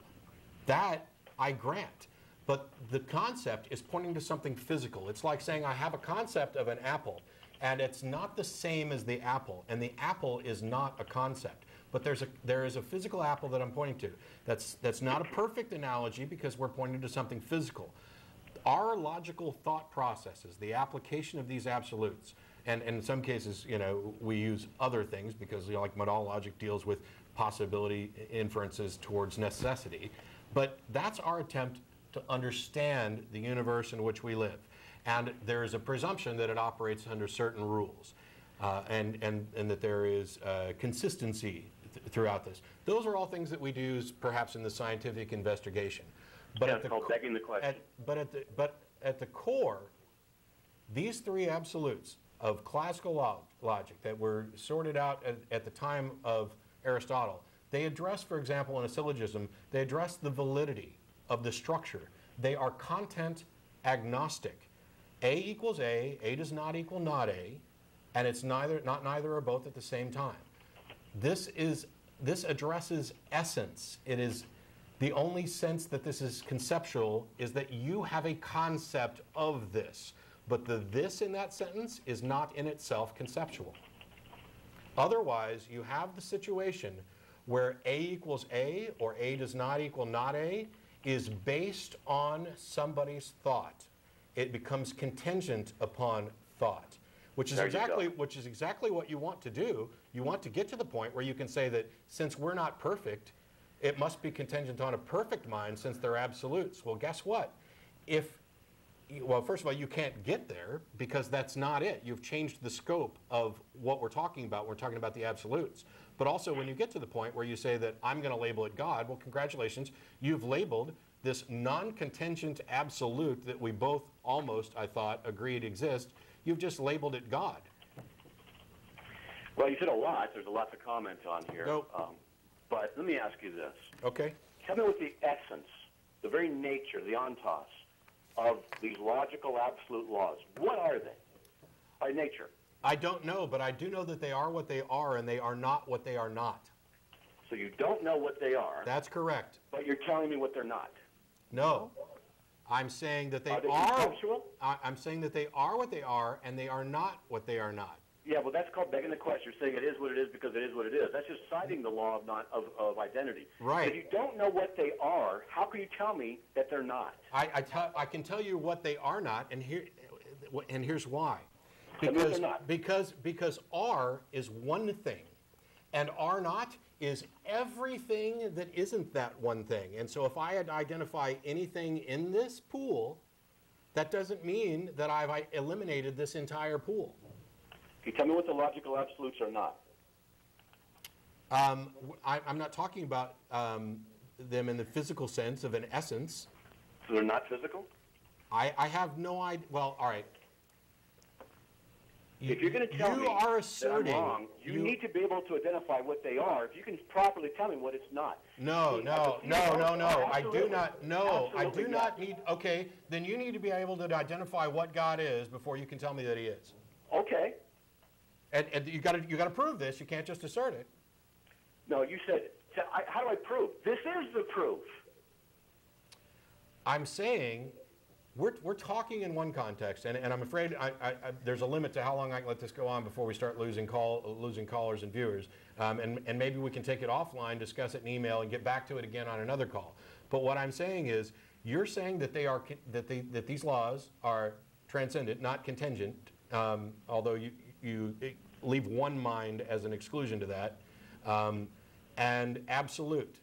That I grant. But the concept is pointing to something physical. It's like saying I have a concept of an apple, and it's not the same as the apple, and the apple is not a concept. But there's a, there is a physical apple that I'm pointing to. That's, that's not a perfect analogy because we're pointing to something physical. Our logical thought processes, the application of these absolutes, and, and in some cases, you know, we use other things because, you know, like modal logic deals with possibility inferences towards necessity. But that's our attempt to understand the universe in which we live. And there is a presumption that it operates under certain rules, uh, and, and, and that there is uh, consistency th- throughout this. Those are all things that we do, perhaps, in the scientific investigation. But Yeah, at the it's called co- begging the question. at- but at the but at the core, these three absolutes of classical log- logic that were sorted out at, at the time of Aristotle, they address, for example, in a syllogism, they address the validity of the structure. They are content agnostic. A equals A, A does not equal not A, and it's neither not neither or both at the same time. This is this addresses essence. It is the only sense that this is conceptual is that you have a concept of this. But the this in that sentence is not in itself conceptual. Otherwise, you have the situation where A equals A or A does not equal not A is based on somebody's thought. It becomes contingent upon thought, which is There exactly which is exactly what you want to do. You want to get to the point where you can say that since we're not perfect, it must be contingent on a perfect mind since they're absolutes. Well, guess what? If well, first of all, you can't get there because that's not it. You've changed the scope of what we're talking about. We're talking about the absolutes. But also, when you get to the point where you say that I'm going to label it God, well, congratulations, you've labeled this non contingent absolute that we both almost, I thought, agreed exists. You've just labeled it God. Well, you said a lot. There's a lot to comment on here. Go. Um, but let me ask you this. Okay? Tell me what the essence, the very nature, the ontos of these logical absolute laws. What are they by nature? I don't know, but I do know that they are what they are and they are not what they are not. So you don't know what they are, That's correct. but you're telling me what they're not. No. I'm saying that they Are they are. I- I'm saying that they are what they are and they are not what they are not. Yeah, well, that's called begging the question. You're saying it is what it is because it is what it is. That's just citing the law of, not, of, of identity. Right. If you don't know what they are, how can you tell me that they're not? I, I, tell, I can tell you what they are not, and here, and here's why. Tell me what Because, not. because, because are is one thing, and are not is everything that isn't that one thing. And so if I had identify anything in this pool, that doesn't mean that I've eliminated this entire pool. Can you tell me what the logical absolutes are not? Um, I, am not talking about um, them in the physical sense of an essence. So they're not physical? I, I have no idea. Well, all right. You- If you're going to tell you me are that I'm asserting, wrong, you, need to be able to identify what they are. If you can properly tell me what it's not. No, See, no, no, no, no. I do not. No, I do not need. Okay, then you need to be able to identify what God is before you can tell me that He is. Okay. And, and you got to you got to prove this. You can't just assert it. No, you said, so I, how do I prove? This is the proof. I'm saying we're, we're talking in one context, and, and I'm afraid I, I, I, there's a limit to how long I can let this go on before we start losing call losing callers and viewers. Um, and, and maybe we can take it offline, discuss it in email, and get back to it again on another call. But what I'm saying is, you're saying that they are that they that these laws are transcendent, not contingent. Um, although you you leave one mind as an exclusion to that, um, and absolute.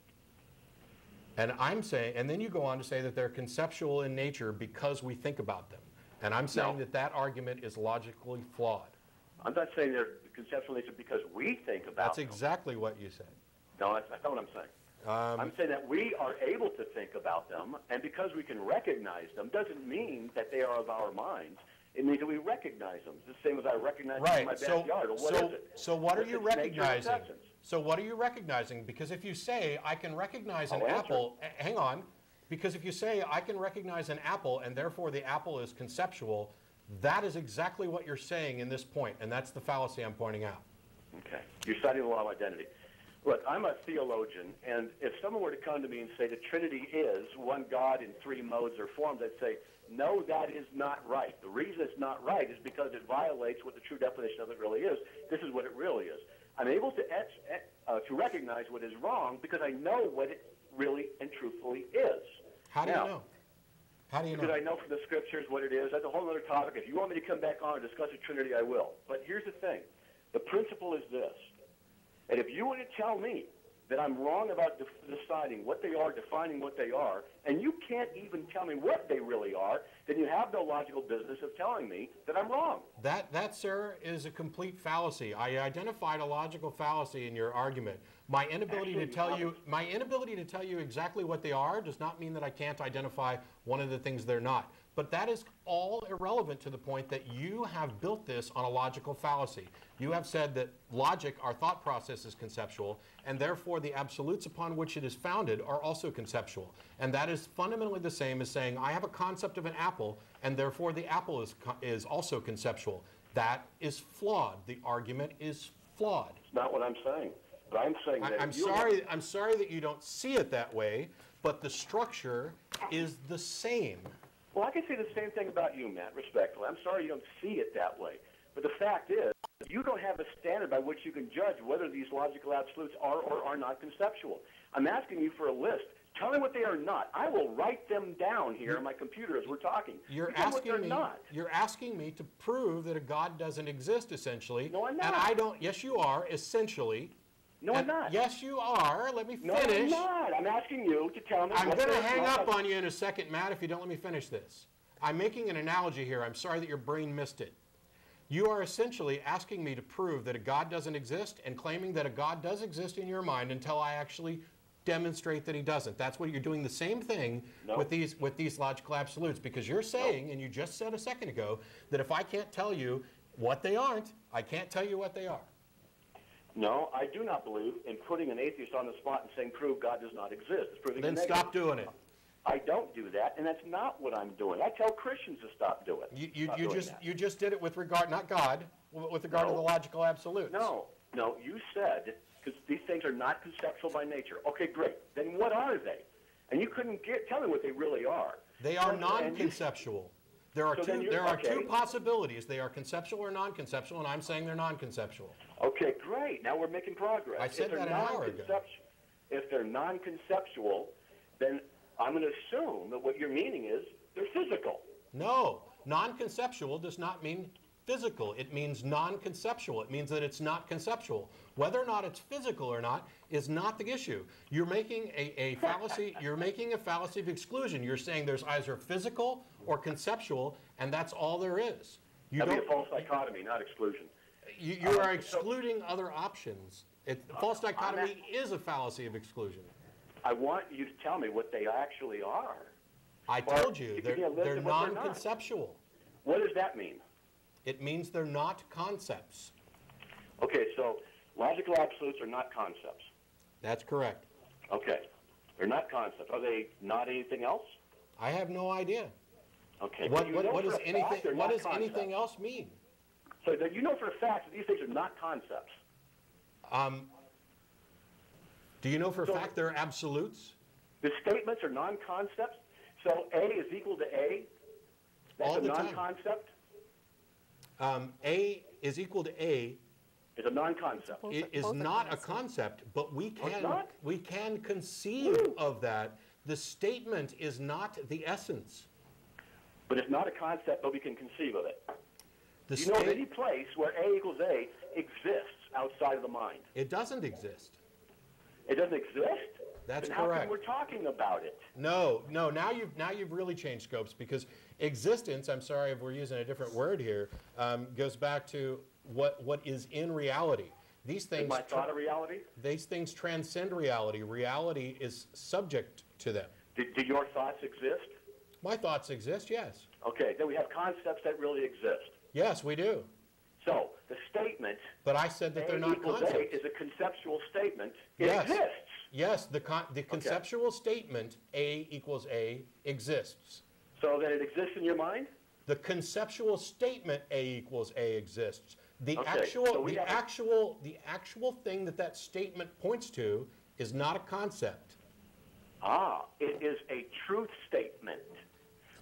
And I'm saying, and then you go on to say that they're conceptual in nature because we think about them. And I'm saying No. that that argument is logically flawed. I'm not saying they're conceptual in nature because we think about them That's them. exactly what you said. No, that's, that's not what I'm saying. Um, I'm saying that we are able to think about them, and because we can recognize them doesn't mean that they are of our minds. It means that we recognize them. It's the same as I recognize them in my Right. So, backyard. Well, what so, so what are you its nature and its recognizing? So what are you recognizing? Because if you say I can recognize an I'll apple, hang on. Because if you say I can recognize an apple and therefore the apple is conceptual, that is exactly what you're saying in this point, and that's the fallacy I'm pointing out. Okay. You're citing the law of identity. Look, I'm a theologian, and if someone were to come to me and say the Trinity is one God in three modes or forms, I'd say, no, that is not right. The reason it's not right is because it violates what the true definition of it really is. This is what it really is. I'm able to etch, uh, to recognize what is wrong because I know what it really and truthfully is. How do Now, you know? How do you because know? I know from the scriptures what it is. That's a whole other topic. If you want me to come back on and discuss the Trinity, I will. But here's the thing. The principle is this. And if you want to tell me that I'm wrong about de- deciding what they are, defining what they are, and you can't even tell me what they really are, then you have no logical business of telling me that I'm wrong. That, that, sir, is a complete fallacy. I identified a logical fallacy in your argument. My inability to Actually, tell you, my inability to tell you exactly what they are does not mean that I can't identify one of the things they're not. But that is all irrelevant to the point that you have built this on a logical fallacy. You have said that logic, our thought process, is conceptual, and therefore the absolutes upon which it is founded are also conceptual. And that is fundamentally the same as saying I have a concept of an apple, and therefore the apple is, co- is also conceptual. That is flawed. The argument is flawed. It's not what I'm saying. But I'm saying I, that I'm if you sorry. I'm sorry that you don't see it that way, but the structure is the same. Well, I can say the same thing about you, Matt, respectfully. I'm sorry you don't see it that way. But the fact is, you don't have a standard by which you can judge whether these logical absolutes are or are not conceptual. I'm asking you for a list. Tell me what they are not. I will write them down here on my computer as we're talking. You're You tell asking me. not. You're asking me to prove that a God doesn't exist, essentially. No, I'm not. And. I don't. Yes, you are. Essentially. No, I'm not. Yes, you are. Let me finish. No. I'm not. I'm asking you to tell me. I'm going to hang up on you in a second, Matt, if you don't let me finish this. I'm making an analogy here. I'm sorry that your brain missed it. You are essentially asking me to prove that a God doesn't exist and claiming that a God does exist in your mind until I actually demonstrate that he doesn't. That's what you're doing the same thing No. with these with these logical absolutes because you're saying and you just said a second ago that if I can't tell you what they aren't, I can't tell you what they are. No, I do not believe in putting an atheist on the spot and saying, prove God does not exist. It's proving Then stop doing it. I don't do that, and that's not what I'm doing. I tell Christians to stop doing. You, you, you just that. you just did it with regard not God, with regard to the logical absolutes. No, no, you said, because these things are not conceptual by nature. Okay, great. Then what are they? And you couldn't get, tell me what they really are. They are non-conceptual. There are So two. There are okay. two possibilities. They are conceptual or non-conceptual, and I'm saying they're non-conceptual. Okay, great. Now we're making progress. I said if they're that an hour ago. If they're non-conceptual, then I'm going to assume that what you're meaning is they're physical. No, non-conceptual does not mean physical. It means non-conceptual. It means that it's not conceptual. Whether or not it's physical or not is not the issue. You're making a, a fallacy. You're making a fallacy of exclusion. You're saying there's either physical or conceptual, and that's all there is. You That'd be a false dichotomy, not exclusion. You, you are Um, so- excluding other options. It, false I'm dichotomy is a fallacy of exclusion. I want you to tell me what they actually are. I Or told you, they're, give me a list they're of what they're not. non-conceptual. What does that mean? It means they're not concepts. Okay, so logical absolutes are not concepts. That's correct. Okay, they're not concepts. Are they not anything else? I have no idea. Okay. What, what, what does anything, what does anything else mean? So that you know for a fact that these things are not concepts. Um, do you know for a fact they're absolutes? The statements are non-concepts. So A is equal to A. That's All a the time. non-concept. Um, A is equal to A It's a non-concept. Both i- are- is both are not a concept, but we can, we can conceive of that. The statement is not the essence. But it's not a concept, but we can conceive of it. The Do you know of any place where A equals A exists outside of the mind? it doesn't exist. It doesn't exist? That's then how correct. come we're talking about it? No, no. Now you've now you've really changed scopes because existence. I'm sorry if we're using a different word here. Um, goes back to what what is in reality. These Is things my thought a reality? these things transcend reality. Reality is subject to them. Do, do your thoughts exist? My thoughts exist. Yes, Okay, then we have concepts that really exist. Yes, we do. So the statement But I said that A they're not concepts. A is a conceptual statement. It Yes. exists. Yes, the con- the conceptual statement A equals A exists. So that it exists in your mind? The conceptual statement A equals A exists. The Okay, actual, so the actual, the actual thing that that statement points to is not a concept. Ah, it is a truth statement,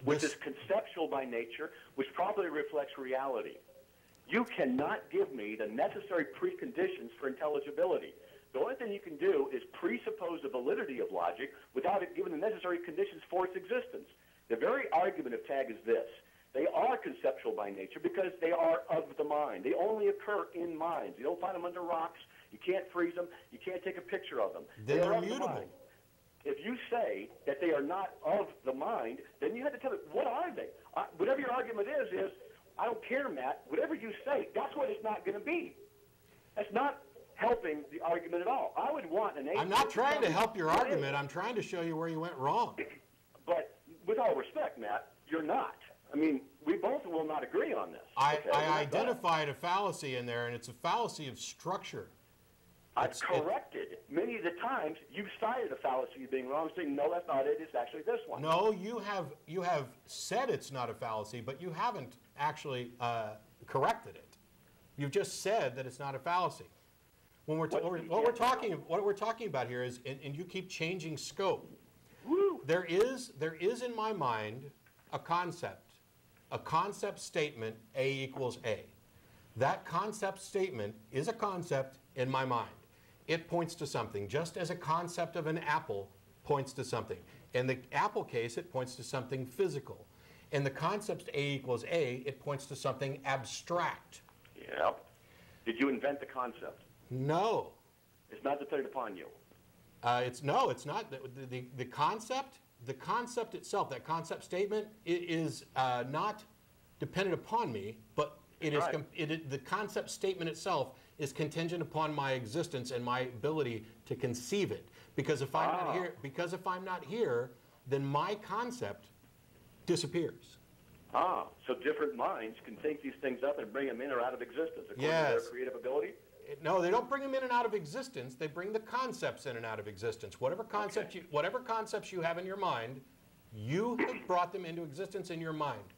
which This- is conceptual by nature, which properly reflects reality. You cannot give me the necessary preconditions for intelligibility. The only thing you can do is presuppose the validity of logic without it giving the necessary conditions for its existence. The very argument of TAG is this. They are conceptual by nature because they are of the mind. They only occur in minds. You don't find them under rocks. You can't freeze them. You can't take a picture of them. Then they are the mutable. If you say that they are not of the mind, then you have to tell me, what are they? Uh, whatever your argument is, is, I don't care, Matt. Whatever you say, that's what it's not going to be. That's not helping the argument at all. I would want an I'm not trying to help your argument. I'm trying to show you where you went wrong. But with all respect, Matt, you're not. I mean, we both will not agree on this. I, okay? I identified a fallacy in there, and it's a fallacy of structure. I've It's- it- corrected many of the times you've cited a fallacy being wrong, saying, no, that's not it. It's actually this one. No, you have you have said it's not a fallacy, but you haven't actually uh, corrected it. You've just said that it's not a fallacy. When we're, what, we're, what we're talking what we're talking about here is, and, and you keep changing scope. Woo! There is there is in my mind a concept, a concept statement, A equals A. That concept statement is a concept in my mind. It points to something, just as a concept of an apple points to something. In the apple case, it points to something physical. In the concept A equals A, it points to something abstract. Yeah. Did you invent the concept? No. It's not dependent upon you. Uh, it's no, it's not. The, the, the concept, the concept itself, that concept statement i- is uh, not dependent upon me, but it is, Right. com- it, is- the concept statement itself is contingent upon my existence and my ability to conceive it. Because if I'm Ah. not here, because if I'm not here, then my concept disappears. Ah, so different minds can think these things up and bring them in or out of existence according to their creative ability? It- No, they don't bring them in and out of existence. They bring the concepts in and out of existence. Whatever concept Okay. you, whatever concepts you have in your mind, you have brought them into existence in your mind.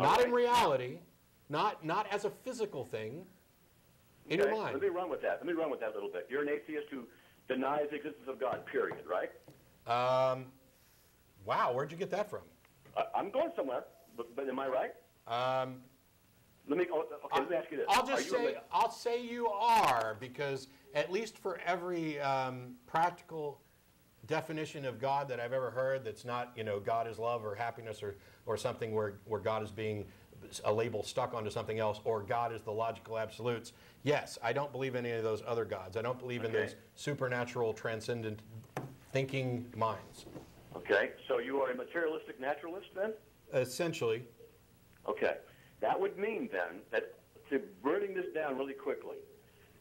Not in reality, not not as a physical thing. In your mind. Let me run with that. Let me run with that a little bit. You're an atheist who denies the existence of God, period, right? Um, wow, where'd you get that from? I, I'm going somewhere, but, but am I right? Um, Let me, oh, okay, let me ask you this. I'll just say ma- I'll say you are because at least for every um, practical definition of God that I've ever heard, that's not you know God is love or happiness or or something where where God is being a label stuck onto something else or God is the logical absolutes. Yes, I don't believe in any of those other gods. I don't believe in those supernatural, transcendent thinking minds. Okay, so you are a materialistic naturalist then? Essentially, Okay. That would mean then that to burning this down really quickly,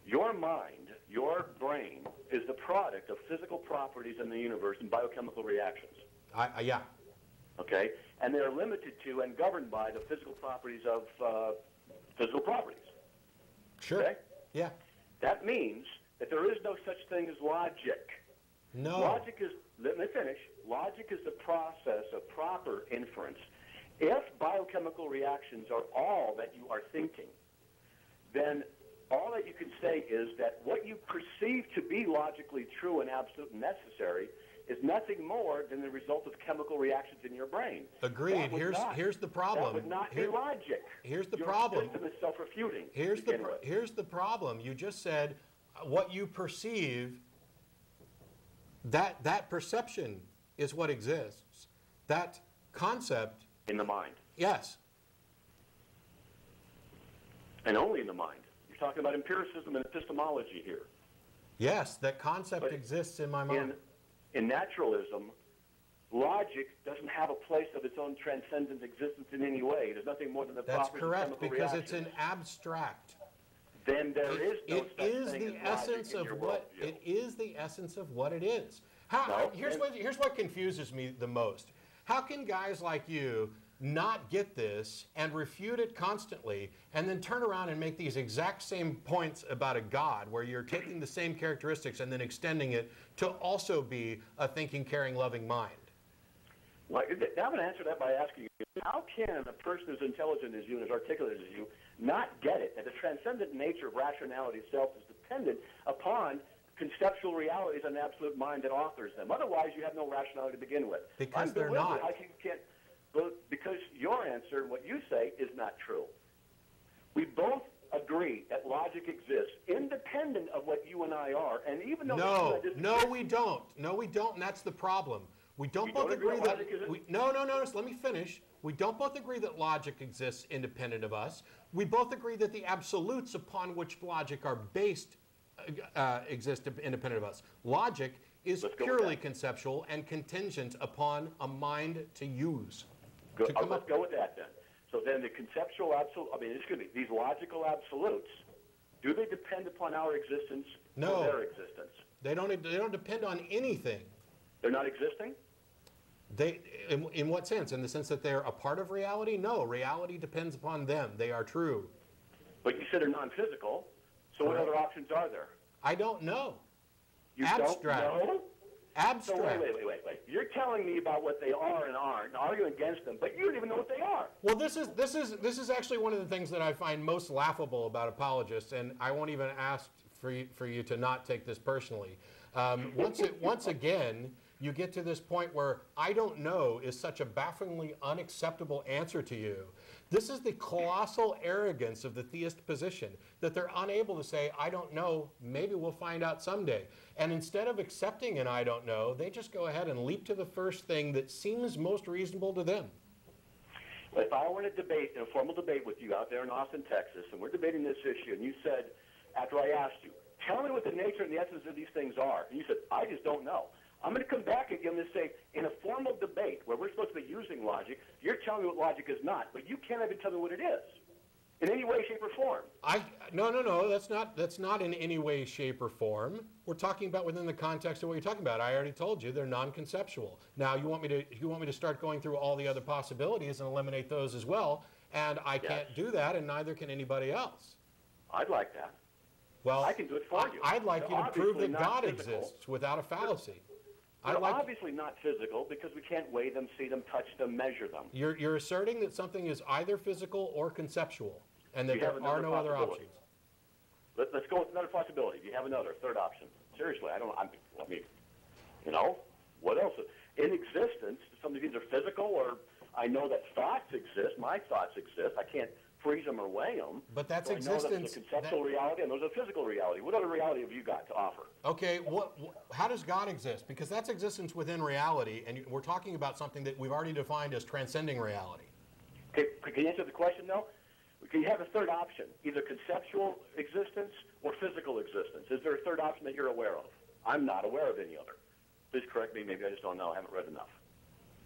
your mind, your brain, is the product of physical properties in the universe and biochemical reactions. I, I yeah. Okay? And they're limited to and governed by the physical properties of uh, physical properties. Sure. Okay. Yeah. That means that there is no such thing as logic. No. Logic is, let me finish. Logic is the process of proper inference. If biochemical reactions are all that you are thinking, then all that you can say is that what you perceive to be logically true and absolute necessary is nothing more than the result of chemical reactions in your brain. Agreed. Here's- not- here's the problem. That would not Here- be logic. here's the your problem. system is self-refuting. Here's the with. here's the problem. You just said uh, what you perceive. That that perception is what exists. That concept, in the mind, yes, and only in the mind. You're talking about empiricism and epistemology here. yes, that concept But exists in my mind. In, in naturalism, logic doesn't have a place of its own transcendent existence in any way. There's nothing more than the That's properties of correct chemical because it's an abstract. Then there is no It is thing the essence of what worldview. it is the essence of what it is. How, No, here's what here's what confuses me the most. How can guys like you not get this and refute it constantly and then turn around and make these exact same points about a god where you're taking the same characteristics and then extending it to also be a thinking, caring, loving mind? Well, I'm going to answer that by asking you, how can a person as intelligent as you and as articulate as you not get it that the transcendent nature of rationality itself is dependent upon conceptual realities and absolute mind that authors them? Otherwise, you have no rationality to begin with. Because I'm they're not. I can't, well, because your answer and what you say is not true. We both agree that logic exists independent of what you and I are, and even though No, we no, we don't. No, we don't, and that's the problem. We don't You both don't agree that that. logic isn't- We, no, no, no, no. Let me finish. We don't both agree that logic exists independent of us. We both agree that the absolutes upon which logic are based uh, uh, exist independent of us. Logic is Let's go with purely conceptual and contingent upon a mind to use. Go, uh, come let's go with that then. So then the conceptual absolute, I mean, excuse me, these logical absolutes, do they depend upon our existence No. or their existence? They don't. They don't depend on anything. They're not existing? They, in, in what sense? In the sense that they're a part of reality? No, reality depends upon them. They are true. But you said they're non-physical, so what other options are there? I don't know. You Abstract. don't know? So wait, wait, wait, wait, wait. You're telling me about what they are and aren't, and arguing against them, but you don't even know what they are. Well, this is this is this is actually one of the things that I find most laughable about apologists, and I won't even ask for you, for you to not take this personally. Um, once it, once again, you get to this point where I don't know is such a bafflingly unacceptable answer to you. This is the colossal arrogance of the theist position that they're unable to say, I don't know, maybe we'll find out someday. And instead of accepting an I don't know, they just go ahead and leap to the first thing that seems most reasonable to them. If I were in a debate, in a formal debate with you out there in Austin, Texas, and we're debating this issue, and you said, after I asked you, tell me what the nature and the essence of these things are, and you said, I just don't know. I'm going to come back again and say, in a formal debate where we're supposed to be using logic, you're telling me what logic is not, but you can't even tell me what it is in any way, shape, or form. I no no no that's not that's not in any way, shape, or form. We're talking about within the context of what you're talking about. I already told you they're non-conceptual. Now you want me to you want me to start going through all the other possibilities and eliminate those as well, and I Yes. can't do that, and neither can anybody else. I'd like that. Well, I can do it for you. I'd like They're you to prove that God physical. exists without a fallacy. They're like obviously not physical because we can't weigh them, see them, touch them, measure them. you're you're asserting that something is either physical or conceptual, and that You there are no other options. Let, let's go with another possibility. Do you have another third option? Seriously, I don't. I'm, I mean, you know, what else? In existence, some of these are physical, or I know that thoughts exist. My thoughts exist. I can't freeze them or weigh them. But that's so existence- There's a conceptual that- reality, and there's a physical reality. What other reality have you got to offer? Okay, what, wh- how does God exist? Because that's existence within reality, and we're talking about something that we've already defined as transcending reality. Okay, can you answer the question though? Can you have a third option, either conceptual existence or physical existence? Is there a third option that you're aware of? I'm not aware of any other. Please correct me. Maybe I just don't know. I haven't read enough.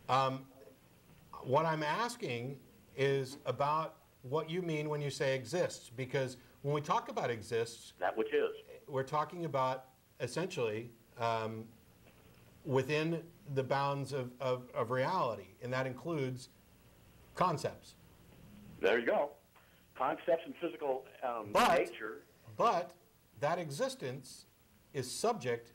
Um, what I'm asking is about what you mean when you say exists, because when we talk about exists, That which is. we're talking about essentially um, within the bounds of, of, of reality, and that includes concepts. There you go. Concepts and physical um, But- nature. But that existence is subject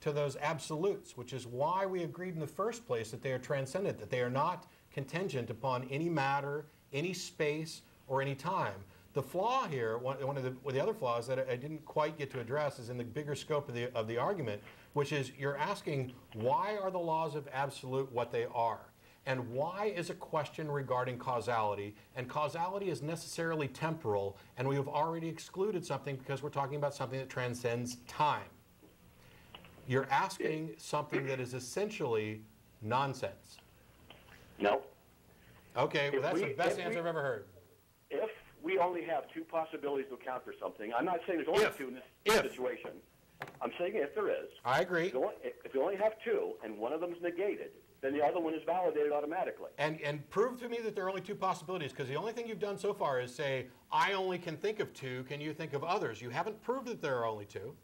to those absolutes, which is why we agreed in the first place that they are transcendent, that they are not contingent upon any matter, any space, or any time. The flaw here, one, one of the, the other flaws that I didn't quite get to address is in the bigger scope of the, of the argument, which is you're asking why are the laws of absolute what they are? And why is a question regarding causality? And causality is necessarily temporal, and we have already excluded something because we're talking about something that transcends time. You're asking something that is essentially nonsense. No. Okay, well, If that's we- the best answer we- I've ever heard. If we only have two possibilities to account for something, I'm not saying there's only If. two in this If. situation. I'm saying if there is. I agree. If you only- If you only have two and one of them is negated, then the other one is validated automatically. And, and prove to me that there are only two possibilities, because the only thing you've done so far is say, I only can think of two, can you think of others? You haven't proved that there are only two.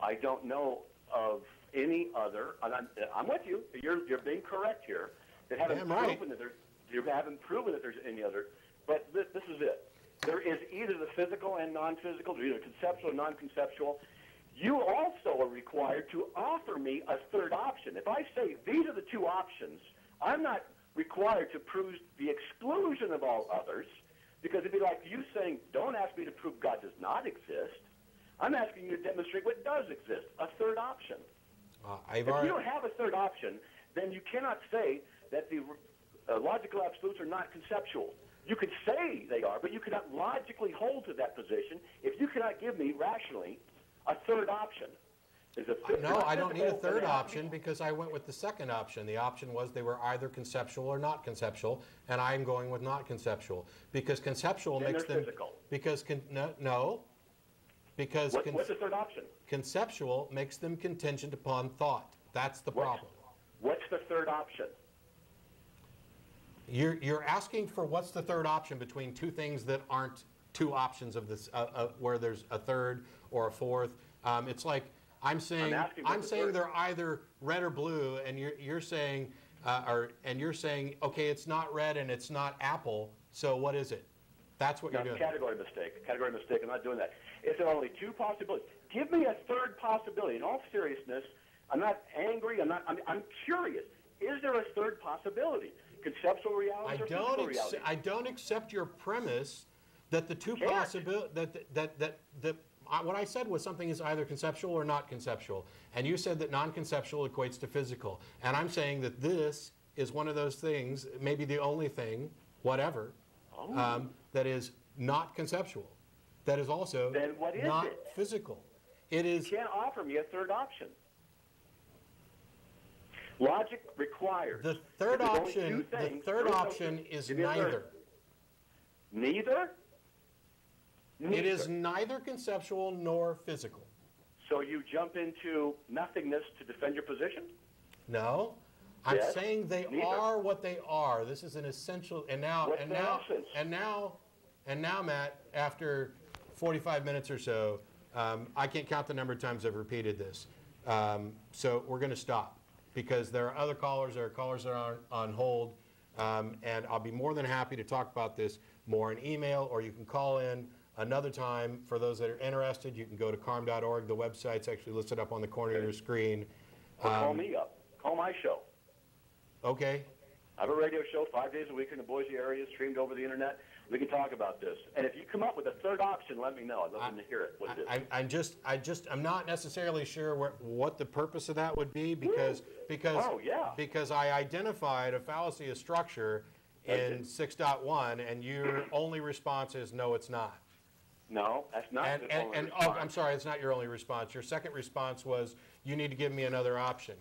I don't know of any other, and I'm, I'm with you, you're, you're being correct here, that haven't Damn right. that there, you haven't proven that there's any other, but this, this is it. There is either the physical and non-physical, there's either conceptual or non-conceptual. You also are required to offer me a third option. If I say these are the two options, I'm not required to prove the exclusion of all others, because it'd be like you saying, don't ask me to prove God does not exist. I'm asking you to demonstrate what does exist, a third option. Uh, If you don't have a third option, then you cannot say that the uh, logical absolutes are not conceptual. You could say they are, but you cannot logically hold to that position if you cannot give me rationally a third option. Is a fifth- no, I don't need a third option because I went with the second option. The option was they were either conceptual or not conceptual, and I'm going with not conceptual because conceptual Then makes them physical. because con, no, no because What, con- what's the third option? conceptual makes them contingent upon thought. That's the What's- problem. What's the third option? You're, you're asking for what's the third option between two things that aren't two options of this, uh, uh, where there's a third or a fourth. Um, it's like I'm saying I'm, the saying they're either red or blue, and you're, you're saying uh, or and you're saying okay, it's not red and it's not apple. So what is it? That's what That's you're doing. category mistake. Category mistake. I'm not doing that. If there are only two possibilities, give me a third possibility. In all seriousness, I'm not angry. I'm not. I'm, I'm curious. Is there a third possibility? Conceptual I reality or don't reality? I don't accept your premise that the two possible that that that that I, what I said was something is either conceptual or not conceptual. And you said that non-conceptual equates to physical. And I'm saying that this is one of those things, maybe the only thing, whatever, Oh. um, that is not conceptual. That is also Then what is not it? physical. It is You can't offer me a third option. Logic requires. the third if there's only option. two The third option is give me a third. neither. Neither? It is Neither. neither conceptual nor physical. So you jump into nothingness to defend your position? No, I'm Yes, saying they neither. are what they are. This is an essential. And now, What's and now, essence? and now, and now, Matt. After 45 minutes or so, um, I can't count the number of times I've repeated this. Um, so we're going to stop because there are other callers. There are callers that are on, on hold, um, and I'll be more than happy to talk about this more in email, or you can call in another time. For those that are interested, you can go to carm.org. The website's actually listed up on the corner of your screen. Or call Um, me up. Call my show. Okay. I have a radio show five days a week in the Boise area, streamed over the internet. We can talk about this. And if you come up with a third option, let me know. I'd love to hear it. What it is. I, I'm just, I just, I'm not necessarily sure where, what the purpose of that would be because, hmm. because, Oh, yeah. because I identified a fallacy of structure in Okay. 6.1, and your only response is no, it's not. no, that's not And, the and, and oh. I'm sorry, it's not your only response. Your second response was you need to give me another option.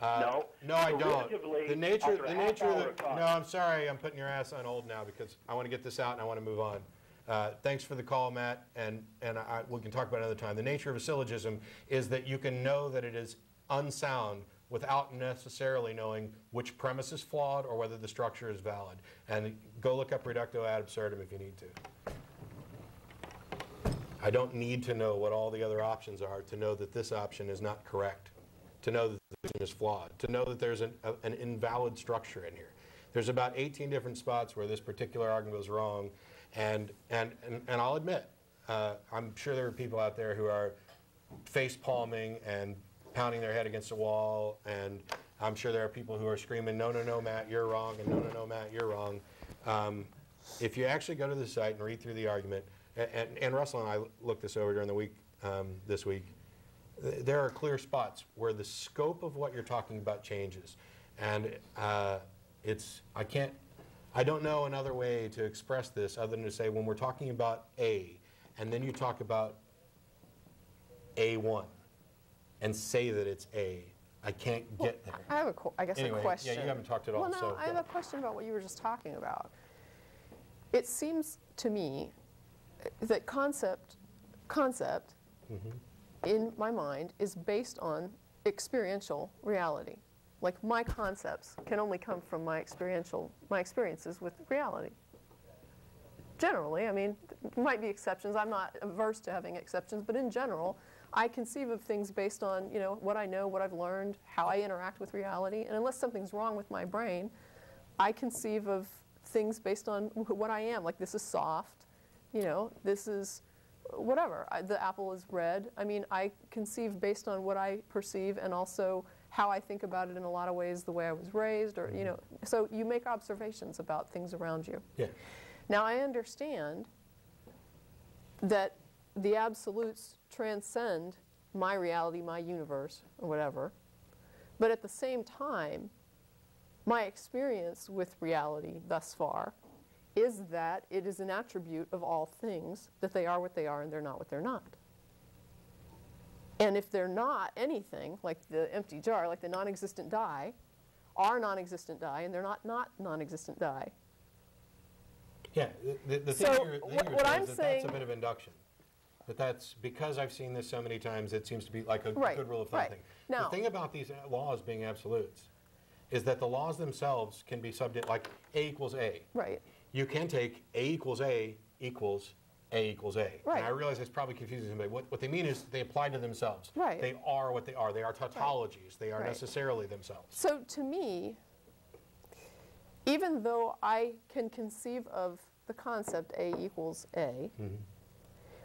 Uh, No. No, I don't. The nature, the nature of the, no, I'm sorry, I'm putting your ass on hold now because I want to get this out and I want to move on. Uh, Thanks for the call, Matt, and, and I, we can talk about it another time. The nature of a syllogism is that you can know that it is unsound without necessarily knowing which premise is flawed or whether the structure is valid. And go look up reductio ad absurdum if you need to. I don't need to know what all the other options are to know that this option is not correct, to know that the option is flawed, to know that there's an, a- an invalid structure in here. There's about 18 different spots where this particular argument goes wrong, and, and, and, and I'll admit, uh, I'm sure there are people out there who are face palming and pounding their head against the wall, and I'm sure there are people who are screaming, no, no, no, Matt, you're wrong, and no, no, no, Matt, you're wrong. Um, if you actually go to the site and read through the argument, a- and, and Russell and I looked this over during the week, um, this week, there are clear spots where the scope of what you're talking about changes. And uh, it's, I can't, I don't know another way to express this other than to say when we're talking about A, and then you talk about A1 and say that it's A, I can't get there. I have a, qu- I guess Anyway, a yeah, question. you haven't talked at all, Well, no, so I have a question about what you were just talking about. It seems to me that concept, concept, Mm-hmm. In my mind, is based on experiential reality. Like my concepts can only come from my experiential, my experiences with reality. Generally, I mean, there might be exceptions. I'm not averse to having exceptions, but in general, I conceive of things based on, you know, what I know, what I've learned, how I interact with reality. And unless something's wrong with my brain, I conceive of things based on wh- what I am. Like this is soft, you know, this is whatever. I, the apple is red. I mean, I conceive based on what I perceive and also how I think about it in a lot of ways, the way I was raised, or you mm-hmm. know. So you make observations about things around you. Yeah. Now I understand that the absolutes transcend my reality, my universe, or whatever. But at the same time, my experience with reality thus far is that it is an attribute of all things that they are what they are and they're not what they're not. And if they're not anything, like the empty jar, like the non existent die, are non existent die, and they're not not non existent die, Yeah, the, the, thing So, you're, the what- you're what saying I'm is that that's a bit of induction. That that's, because I've seen this so many times, it seems to be like a Right, good rule of thumb right. thing. Now- The thing about these laws being absolutes is that the laws themselves can be subject, like A equals A. right? You can take A equals A equals A equals A. Right. And I realize it's probably confusing somebody. What, what they mean is they apply to themselves. Right. They are what they are. They are tautologies. They are Right. necessarily themselves. So to me, even though I can conceive of the concept A equals A, mm-hmm.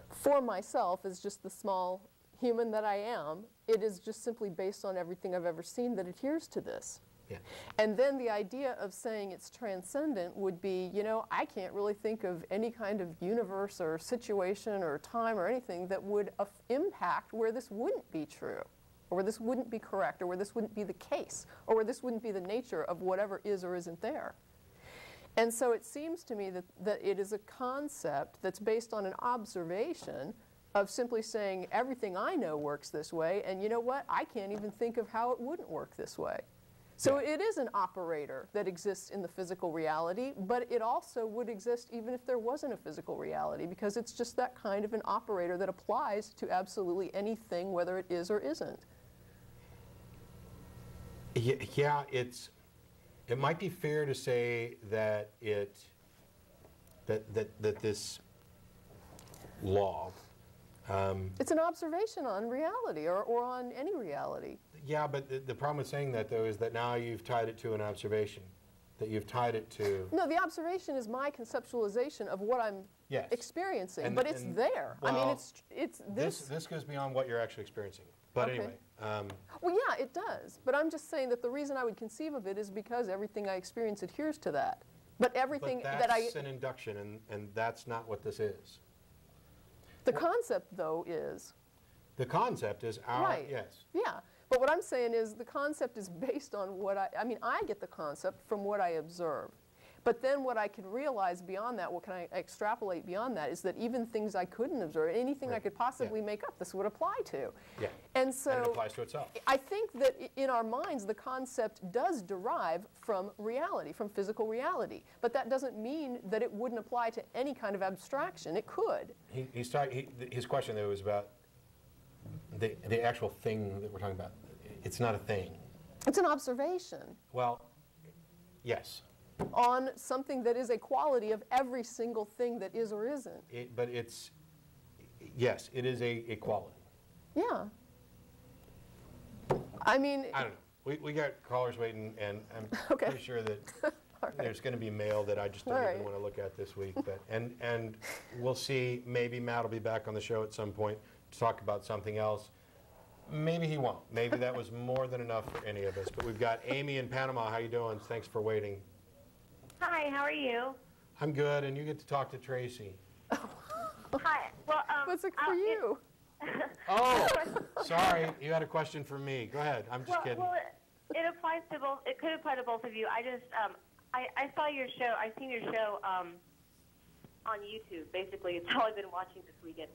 for myself as just the small human that I am, it is just simply based on everything I've ever seen that adheres to this. Yeah. And then the idea of saying it's transcendent would be, you know, I can't really think of any kind of universe or situation or time or anything that would impact where this wouldn't be true, or where this wouldn't be correct, or where this wouldn't be the case, or where this wouldn't be the nature of whatever is or isn't there. And so it seems to me that, that it is a concept that's based on an observation of simply saying everything I know works this way, and you know what? I can't even think of how it wouldn't work this way. So Yeah. it is an operator that exists in the physical reality, but it also would exist even if there wasn't a physical reality because it's just that kind of an operator that applies to absolutely anything, whether it is or isn't. Ye- Yeah, it's, it might be fair to say that it, that, that, that this law, um, It's an observation on reality or, or on any reality. Yeah, but the, the problem with saying that though is that now you've tied it to an observation, that you've tied it to, No, the observation is my conceptualization of what I'm Yes. experiencing, And- but it's there. I mean, it's it's this, this. this goes beyond what you're actually experiencing. But Okay. anyway, um, Well, yeah, it does. But I'm just saying that the reason I would conceive of it is because everything I experience adheres to that. But everything but that I, that's an induction and, and that's not what this is. the concept though is The concept is our, right. yes. Yeah. But what I'm saying is the concept is based on what I. I mean, I get the concept from what I observe. But then what I can realize beyond that, what can I extrapolate beyond that, is that even things I couldn't observe, anything I could possibly make up, this would apply to. Yeah. And so And it applies to itself. I think that in our minds, the concept does derive from reality, from physical reality. But that doesn't mean that it wouldn't apply to any kind of abstraction. It could. He, he's talking, he, th- his question though was about the, the actual thing that we're talking about. It's not a thing. It's an observation Well, yes, on something that is a quality of every single thing that is or isn't. it, but it's, yes, it is a, a quality. Yeah. I mean, I don't know. We, we got callers waiting and I'm Okay. pretty sure that right. there's going to be mail that I just don't All even right. want to look at this week. But, and, and we'll see, maybe Matt will be back on the show at some point talk about something else. Maybe he won't. Maybe that was more than enough for any of us. But we've got Amy in Panama. How you doing? Thanks for waiting. Hi, how are you? I'm good, and you get to talk to Tracie. Hi. Well, um, what's it uh, for it- you? Oh, sorry. You had a question for me. Go ahead. I'm just well, kidding. well, it, it applies to both. It could apply to both of you. I just, um, I, I saw your show. I've seen your show um, on YouTube. Basically, it's all I've been watching this weekend.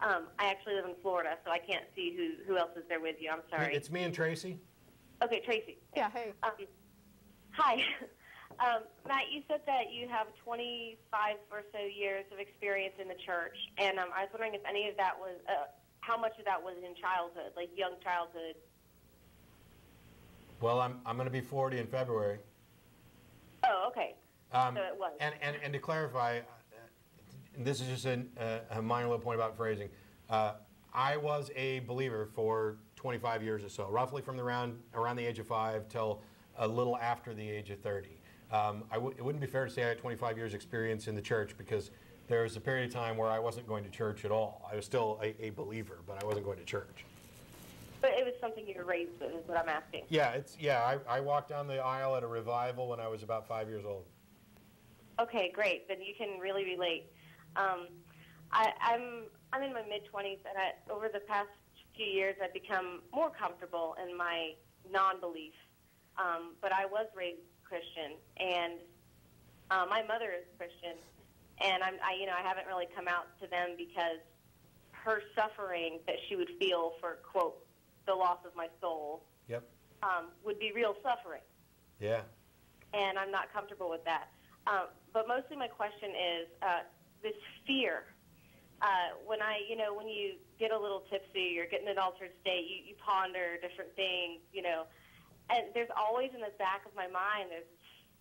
Um, I actually live in Florida, so I can't see who who else is there with you. I'm sorry. It's me and Tracie. okay, Tracie. Yeah, hey. Um, hi. Um, Matt, you said that you have 25 or so years of experience in the church, and um, I was wondering if any of that was, uh, how much of that was in childhood, like young childhood. Well, I'm, I'm going to be 40 in February. Oh, okay. Um, So it was. And, and, and to clarify, this is just an, uh, a minor little point about phrasing. Uh, I was a believer for 25 years or so, roughly from the around, around the age of five till a little after the age of 30. Um, I w- it wouldn't be fair to say I had 25 years experience in the church because there was a period of time where I wasn't going to church at all. I was still a, a believer, but I wasn't going to church. But it was something you were raised with, is what I'm asking. Yeah, it's yeah. I, I walked down the aisle at a revival when I was about five years old. Okay, great. Then you can really relate. Um, I, I'm I'm in my mid 20s, and I, over the past few years, I've become more comfortable in my non-belief. Um, but I was raised Christian, and uh, my mother is Christian, and I'm I, you know I haven't really come out to them because her suffering that she would feel for quote the loss of my soul Yep. um, would be real suffering Yeah. and I'm not comfortable with that. Um, but mostly my question is uh, this fear. Uh, when I, you know, when you get a little tipsy or get in an altered state, you, you ponder different things, you know, and there's always in the back of my mind there's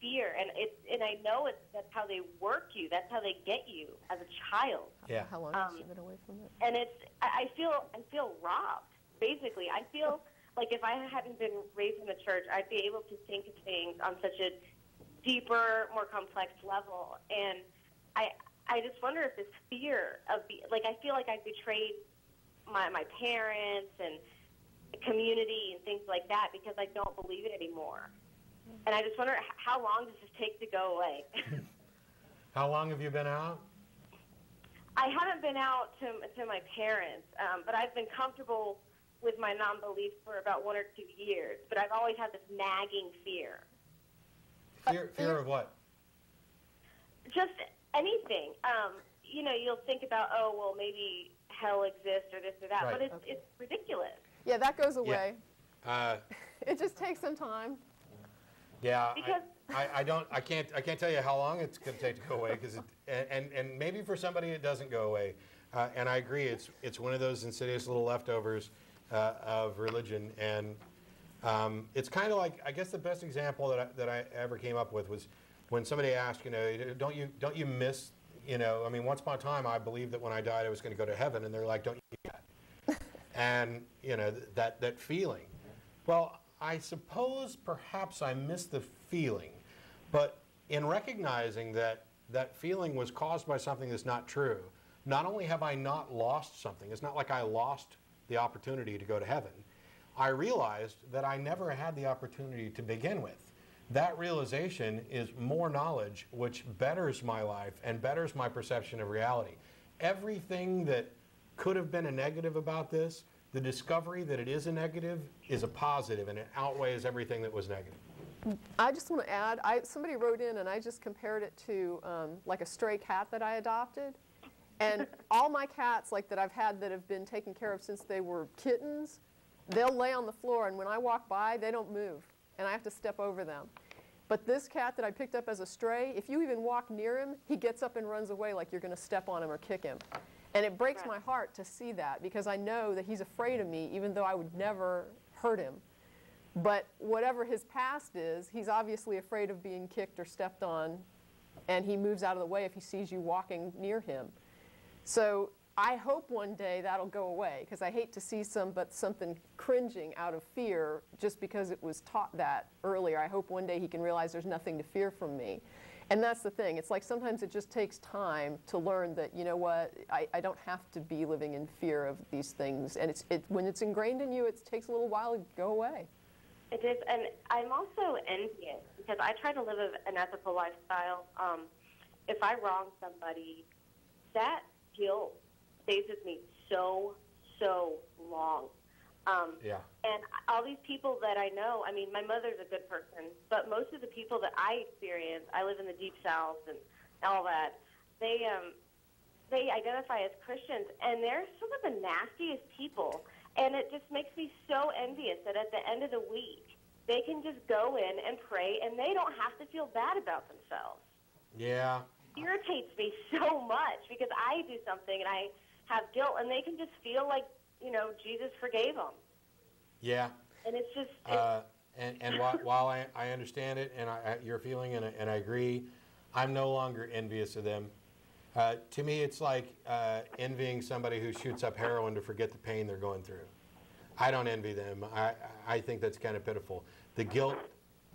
fear, and it's and I know it's that's how they work you, that's how they get you as a child, Yeah. How long Um, has she been away from it? and it's I I feel I feel robbed. Basically, I feel like if I hadn't been raised in the church, I'd be able to think of things on such a deeper, more complex level. And I I just wonder if this fear of the like I feel like I betrayed my my parents and the community and things like that because I don't believe it anymore. and I just wonder how long does this take to go away? How long have you been out? I haven't been out to to my parents, um, but I've been comfortable with my non-belief for about one or two years. But I've always had this nagging fear, Fear, fear of what? just anything. Um, you know, you'll think about, oh, well, maybe hell exists or this or that, Right. but it's it's ridiculous. Yeah, that goes away. Uh, It just takes some time. Yeah, Because- I, I, I don't, I can't, I can't tell you how long it's going to take to go away because it, and, and, and maybe for somebody it doesn't go away. Uh, and I agree, it's, it's one of those insidious little leftovers uh, of religion. And um, it's kind of like, I guess the best example that I, that I ever came up with was when somebody asked, you know, don't you, don't you miss, you know, I mean, once upon a time I believed that when I died I was going to go to heaven, and they're like, don't you that? and you know that that feeling. Well, I suppose perhaps I missed the feeling, but in recognizing that that feeling was caused by something that's not true, not only have I not lost something, it's not like I lost the opportunity to go to heaven. I realized that I never had the opportunity to begin with. That realization is more knowledge, which betters my life and betters my perception of reality. Everything that could have been a negative about this, the discovery that it is a negative is a positive and it outweighs everything that was negative. I just want to add, I, somebody wrote in and I just compared it to um, like a stray cat that I adopted. And all my cats, like that I've had that have been taken care of since they were kittens, they'll lay on the floor and when I walk by, they don't move and I have to step over them. But this cat that I picked up as a stray, if you even walk near him, he gets up and runs away like you're going to step on him or kick him. And it breaks my heart to see that because I know that he's afraid of me even though I would never hurt him. But whatever his past is, he's obviously afraid of being kicked or stepped on, and he moves out of the way if he sees you walking near him. So I hope one day that'll go away because I hate to see some but something cringing out of fear just because it was taught that earlier. I hope one day he can realize there's nothing to fear from me. And that's the thing. It's like sometimes it just takes time to learn that, you know what, I, I don't have to be living in fear of these things. And it's, it, when it's ingrained in you, it takes a little while to go away. It is, and I'm also envious because I try to live an ethical lifestyle. Um, if I wrong somebody, that guilt stays with me so, so long. Um, Yeah. and all these people that I know, I mean, my mother's a good person, but most of the people that I experience, I live in the deep south and all that, they um, they identify as Christians, and they're some of the nastiest people. And it just makes me so envious that at the end of the week, they can just go in and pray, and they don't have to feel bad about themselves. Yeah. irritates me so much because I do something and I have guilt, and they can just feel like you know Jesus forgave them, Yeah. and it's just it's, Uh, and and while, while I, I understand it and I, I, your feeling and, I- and I agree, I'm no longer envious of them. Uh, to me, it's like uh, envying somebody who shoots up heroin to forget the pain they're going through. I don't envy them. I, I think that's kind of pitiful. The guilt,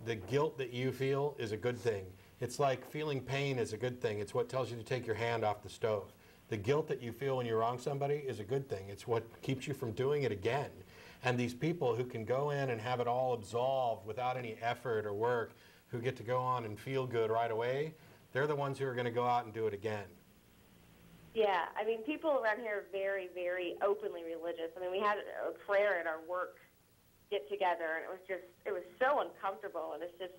the guilt that you feel is a good thing. It's like feeling pain is a good thing. It's what tells you to take your hand off the stove. The guilt that you feel when you wrong somebody is a good thing. It's what keeps you from doing it again. And these people who can go in and have it all absolved without any effort or work, who get to go on and feel good right away, they're the ones who are going to go out and do it again. Yeah, I mean, people around here are very, very openly religious. I mean, we had a prayer at our work get together, and it was just, it was so uncomfortable, and it's just,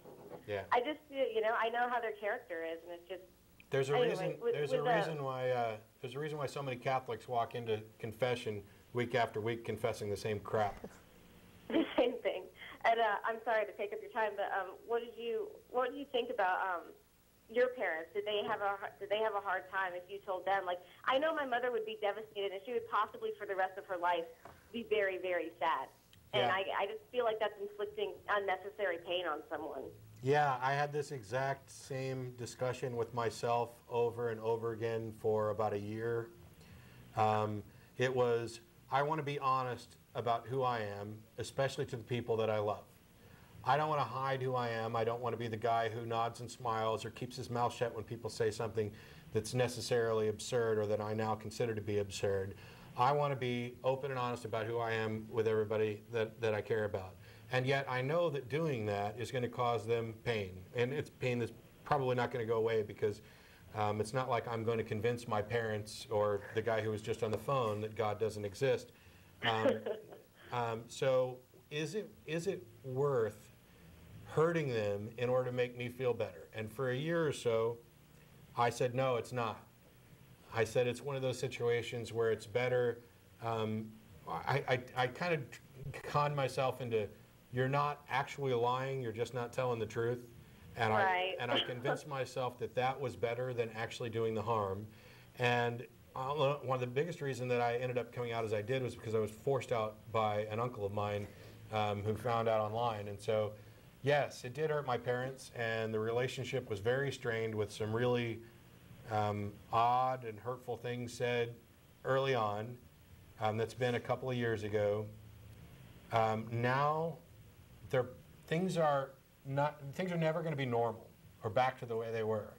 Yeah. I just, you know, I know how their character is, and it's just, There's a Anyway, reason. with- there's with a the- reason why. Uh, there's a reason why so many Catholics walk into confession week after week confessing the same crap. the same thing. And uh, I'm sorry to take up your time, but um, what did you, what do you think about um, your parents? Did they have a, did they have a hard time if you told them? Like, I know my mother would be devastated, and she would possibly, for the rest of her life, be very, very sad. And Yeah. I, I just feel like that's inflicting unnecessary pain on someone. Yeah, I had this exact same discussion with myself over and over again for about a year. Um, it was, I want to be honest about who I am, especially to the people that I love. I don't want to hide who I am. I don't want to be the guy who nods and smiles or keeps his mouth shut when people say something that's necessarily absurd or that I now consider to be absurd. I want to be open and honest about who I am with everybody that, that I care about. And yet I know that doing that is going to cause them pain. And it's pain that's probably not going to go away because um, it's not like I'm going to convince my parents or the guy who was just on the phone that God doesn't exist. Um, um, so is it, is it worth hurting them in order to make me feel better? And for a year or so, I said, no, it's not. I said it's one of those situations where it's better. Um, I, I, I kind of conned myself into you're not actually lying, you're just not telling the truth. And Right. I and I convinced myself that that was better than actually doing the harm. And uh, one of the biggest reason that I ended up coming out as I did was because I was forced out by an uncle of mine um, who found out online. And so, yes, it did hurt my parents, and the relationship was very strained with some really um, odd and hurtful things said early on. Um, that's been a couple of years ago. Um, now, things are not things are never going to be normal or back to the way they were,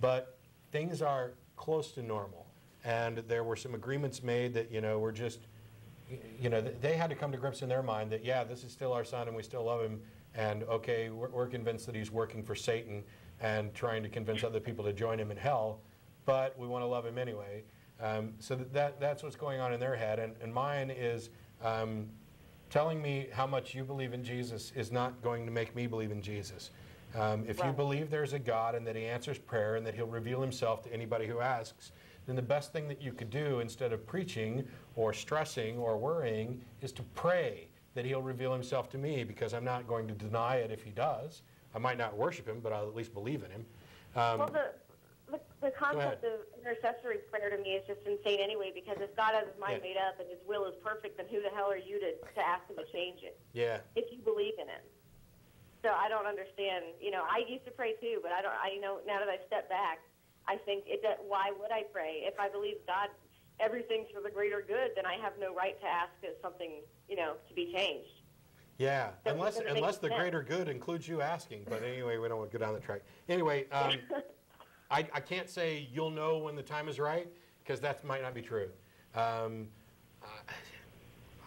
but things are close to normal. And there were some agreements made that you know were just you know they had to come to grips in their mind that yeah this is still our son and we still love him and okay we're, we're convinced that he's working for Satan and trying to convince other people to join him in hell, but we want to love him anyway. Um, so that, that that's what's going on in their head, and, and mine is um, telling me how much you believe in Jesus is not going to make me believe in Jesus. Um, if you believe there's a God and that He answers prayer and that He'll reveal Himself to anybody who asks, then the best thing that you could do instead of preaching or stressing or worrying is to pray that He'll reveal Himself to me because I'm not going to deny it if He does. I might not worship Him, but I'll at least believe in Him. Um, Well, the, the, the concept of intercessory prayer to me is just insane anyway, because if God has his mind Yeah. made up and his will is perfect, then who the hell are you to, to ask him to change it yeah, if you believe in it? So I don't understand. You know, I used to pray too, but I don't. I you know now that I step back, I think it. does- Why would I pray if I believe God, everything's for the greater good? Then I have no right to ask something you know to be changed. Yeah, unless, unless the sense. greater good includes you asking, but anyway, we don't want to go down the track. Anyway, um, I, I can't say you'll know when the time is right, because that might not be true. Um,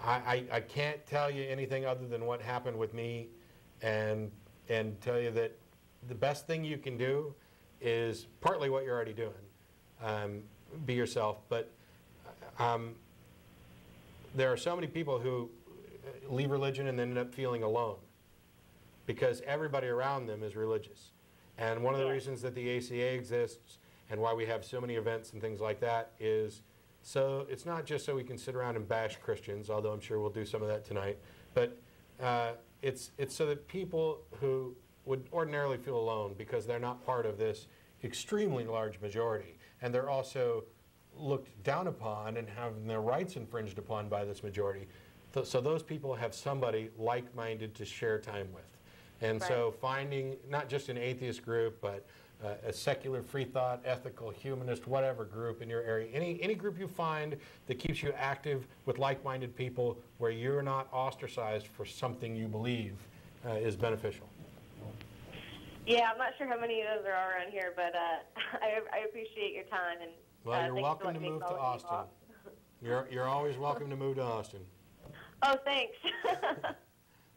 I, I, I can't tell you anything other than what happened with me, and, and tell you that the best thing you can do is partly what you're already doing. Um, be yourself, but um, there are so many people who uh, leave religion and then end up feeling alone because everybody around them is religious. And one of the Yeah. reasons that the ACA exists and why we have so many events and things like that is so it's not just so we can sit around and bash Christians, although I'm sure we'll do some of that tonight, but uh, it's, it's so that people who would ordinarily feel alone because they're not part of this extremely large majority and they're also looked down upon and having their rights infringed upon by this majority. Th- So those people have somebody like-minded to share time with. And so finding not just an atheist group, but uh, a secular free thought, ethical, humanist, whatever group in your area, any, any group you find that keeps you active with like-minded people where you're not ostracized for something you believe uh, is beneficial. Yeah, I'm not sure how many of those there are around here, but uh, I, I appreciate your time and. Well, uh, you're welcome to move to Austin. You're, you're always welcome to move to Austin. Oh, thanks.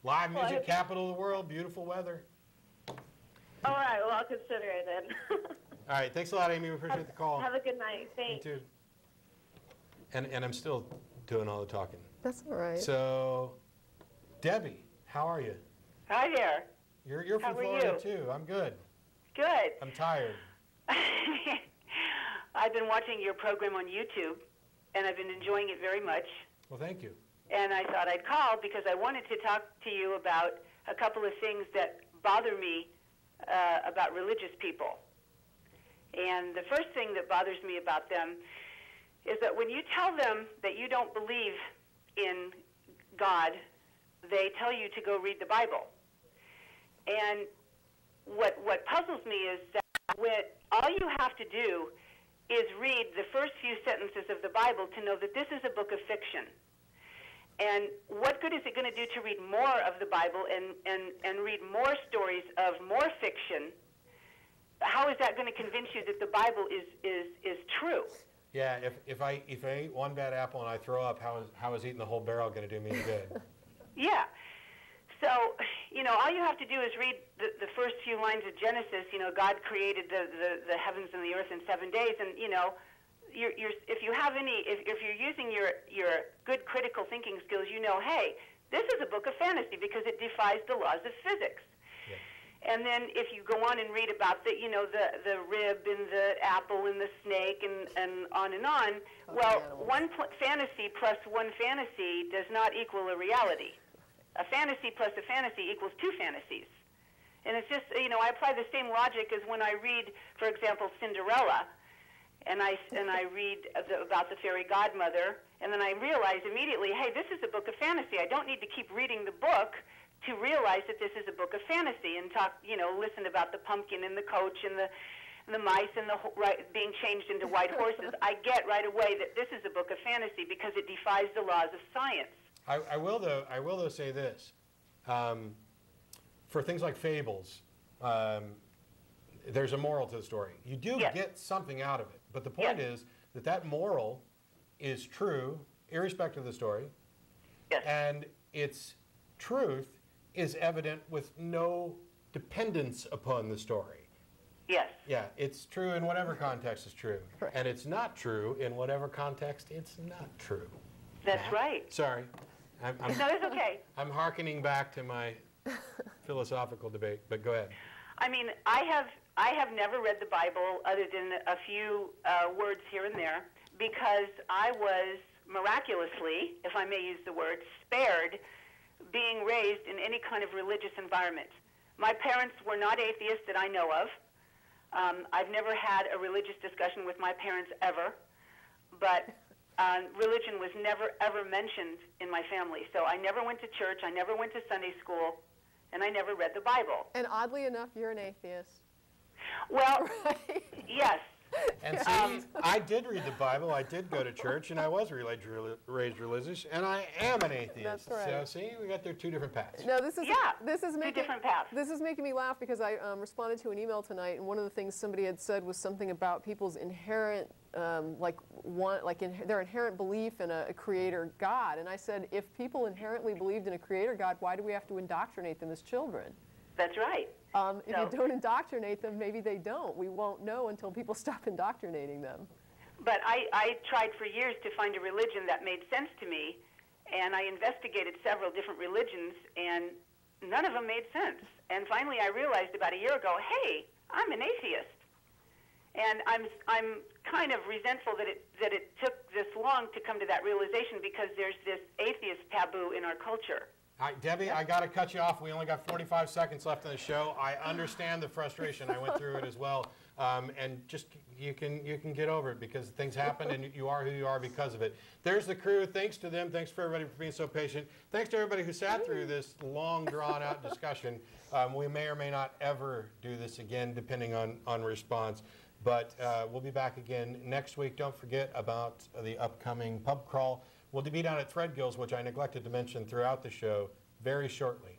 Live music hope- capital of the world, beautiful weather. All right, well, I'll consider it then. All right, thanks a lot, Amy. We appreciate the call. Have a good night. You too. And, and I'm still doing all the talking. That's all right. So, Debbie, how are you? Hi there. You're, you're from How Florida you? too. I'm good. Good. I'm tired. I've been watching your program on YouTube, and I've been enjoying it very much. Well, thank you. And I thought I'd call because I wanted to talk to you about a couple of things that bother me uh, about religious people. And the first thing that bothers me about them is that when you tell them that you don't believe in God, they tell you to go read the Bible. And what what puzzles me is that when all you have to do is read the first few sentences of the Bible to know that this is a book of fiction. And what good is it going to do to read more of the Bible and, and, and read more stories of more fiction? How is that going to convince you that the Bible is, is, is true? Yeah, if, if I if I eat one bad apple and I throw up, how is how is eating the whole barrel going to do me any good? Yeah. So, you know, all you have to do is read the, the first few lines of Genesis. You know, God created the, the, the heavens and the earth in seven days, and you know, you're, you're, if you have any, if, if you're using your your good critical thinking skills, you know, hey, this is a book of fantasy because it defies the laws of physics. And then if you go on and read about the, you know, the, the rib and the apple and the snake and, and on and on, well, one pl- fantasy plus one fantasy does not equal a reality. A fantasy plus a fantasy equals two fantasies. And it's just, you know, I apply the same logic as when I read, for example, Cinderella, and I, and I read the, about the fairy godmother, and then I realize immediately, hey, this is a book of fantasy. I don't need to keep reading the book to realize that this is a book of fantasy and talk, you know, listen about the pumpkin and the coach and the, and the mice and the right, being changed into white horses. I get right away that this is a book of fantasy because it defies the laws of science. I, I will though. I will though say this: um, for things like fables, um, there's a moral to the story. You do Yes. get something out of it, but the point Yes. is that that moral is true, irrespective of the story, Yes. and its truth is evident with no dependence upon the story. yes. Yeah, it's true in whatever context is true, Correct. and it's not true in whatever context it's not true. That's Matt? right. Sorry, I'm, I'm No, that's okay. I'm hearkening back to my philosophical debate, but go ahead. I mean, I have I have never read the Bible other than a few uh, words here and there because I was miraculously, if I may use the word, spared being raised in any kind of religious environment. My parents were not atheists that I know of. Um, I've never had a religious discussion with my parents ever, but um, religion was never ever mentioned in my family. So I never went to church. I never went to Sunday school, and I never read the Bible. And oddly enough, you're an atheist. Well, Right? yes. And see, I did read the Bible, I did go to church, and I was relig- raised religious, and I am an atheist. That's right. So see, we got there two different paths. No, this is Yeah, this is two making different paths. this is making me laugh because I um, responded to an email tonight, and one of the things somebody had said was something about people's inherent um, like one like in, their inherent belief in a, a creator God, and I said if people inherently believed in a creator God, why do we have to indoctrinate them as children? That's right. Um, if No. you don't indoctrinate them, maybe they don't. We won't know until people stop indoctrinating them. But I, I tried for years to find a religion that made sense to me, and I investigated several different religions, and none of them made sense. And finally, I realized about a year ago, hey, I'm an atheist. And I'm, I'm kind of resentful that it, that it took this long to come to that realization because there's this atheist taboo in our culture. Right, Debbie, I got to cut you off. We only got 45 seconds left in the show. I understand the frustration. I went through it as well. Um, and just you can you can get over it because things happen and you are who you are because of it. There's the crew. Thanks to them. Thanks for everybody for being so patient. Thanks to everybody who sat through this long drawn out discussion. Um, we may or may not ever do this again, depending on on response. But uh, we'll be back again next week. Don't forget about the upcoming pub crawl. We'll be down at Threadgill's, which I neglected to mention throughout the show, very shortly.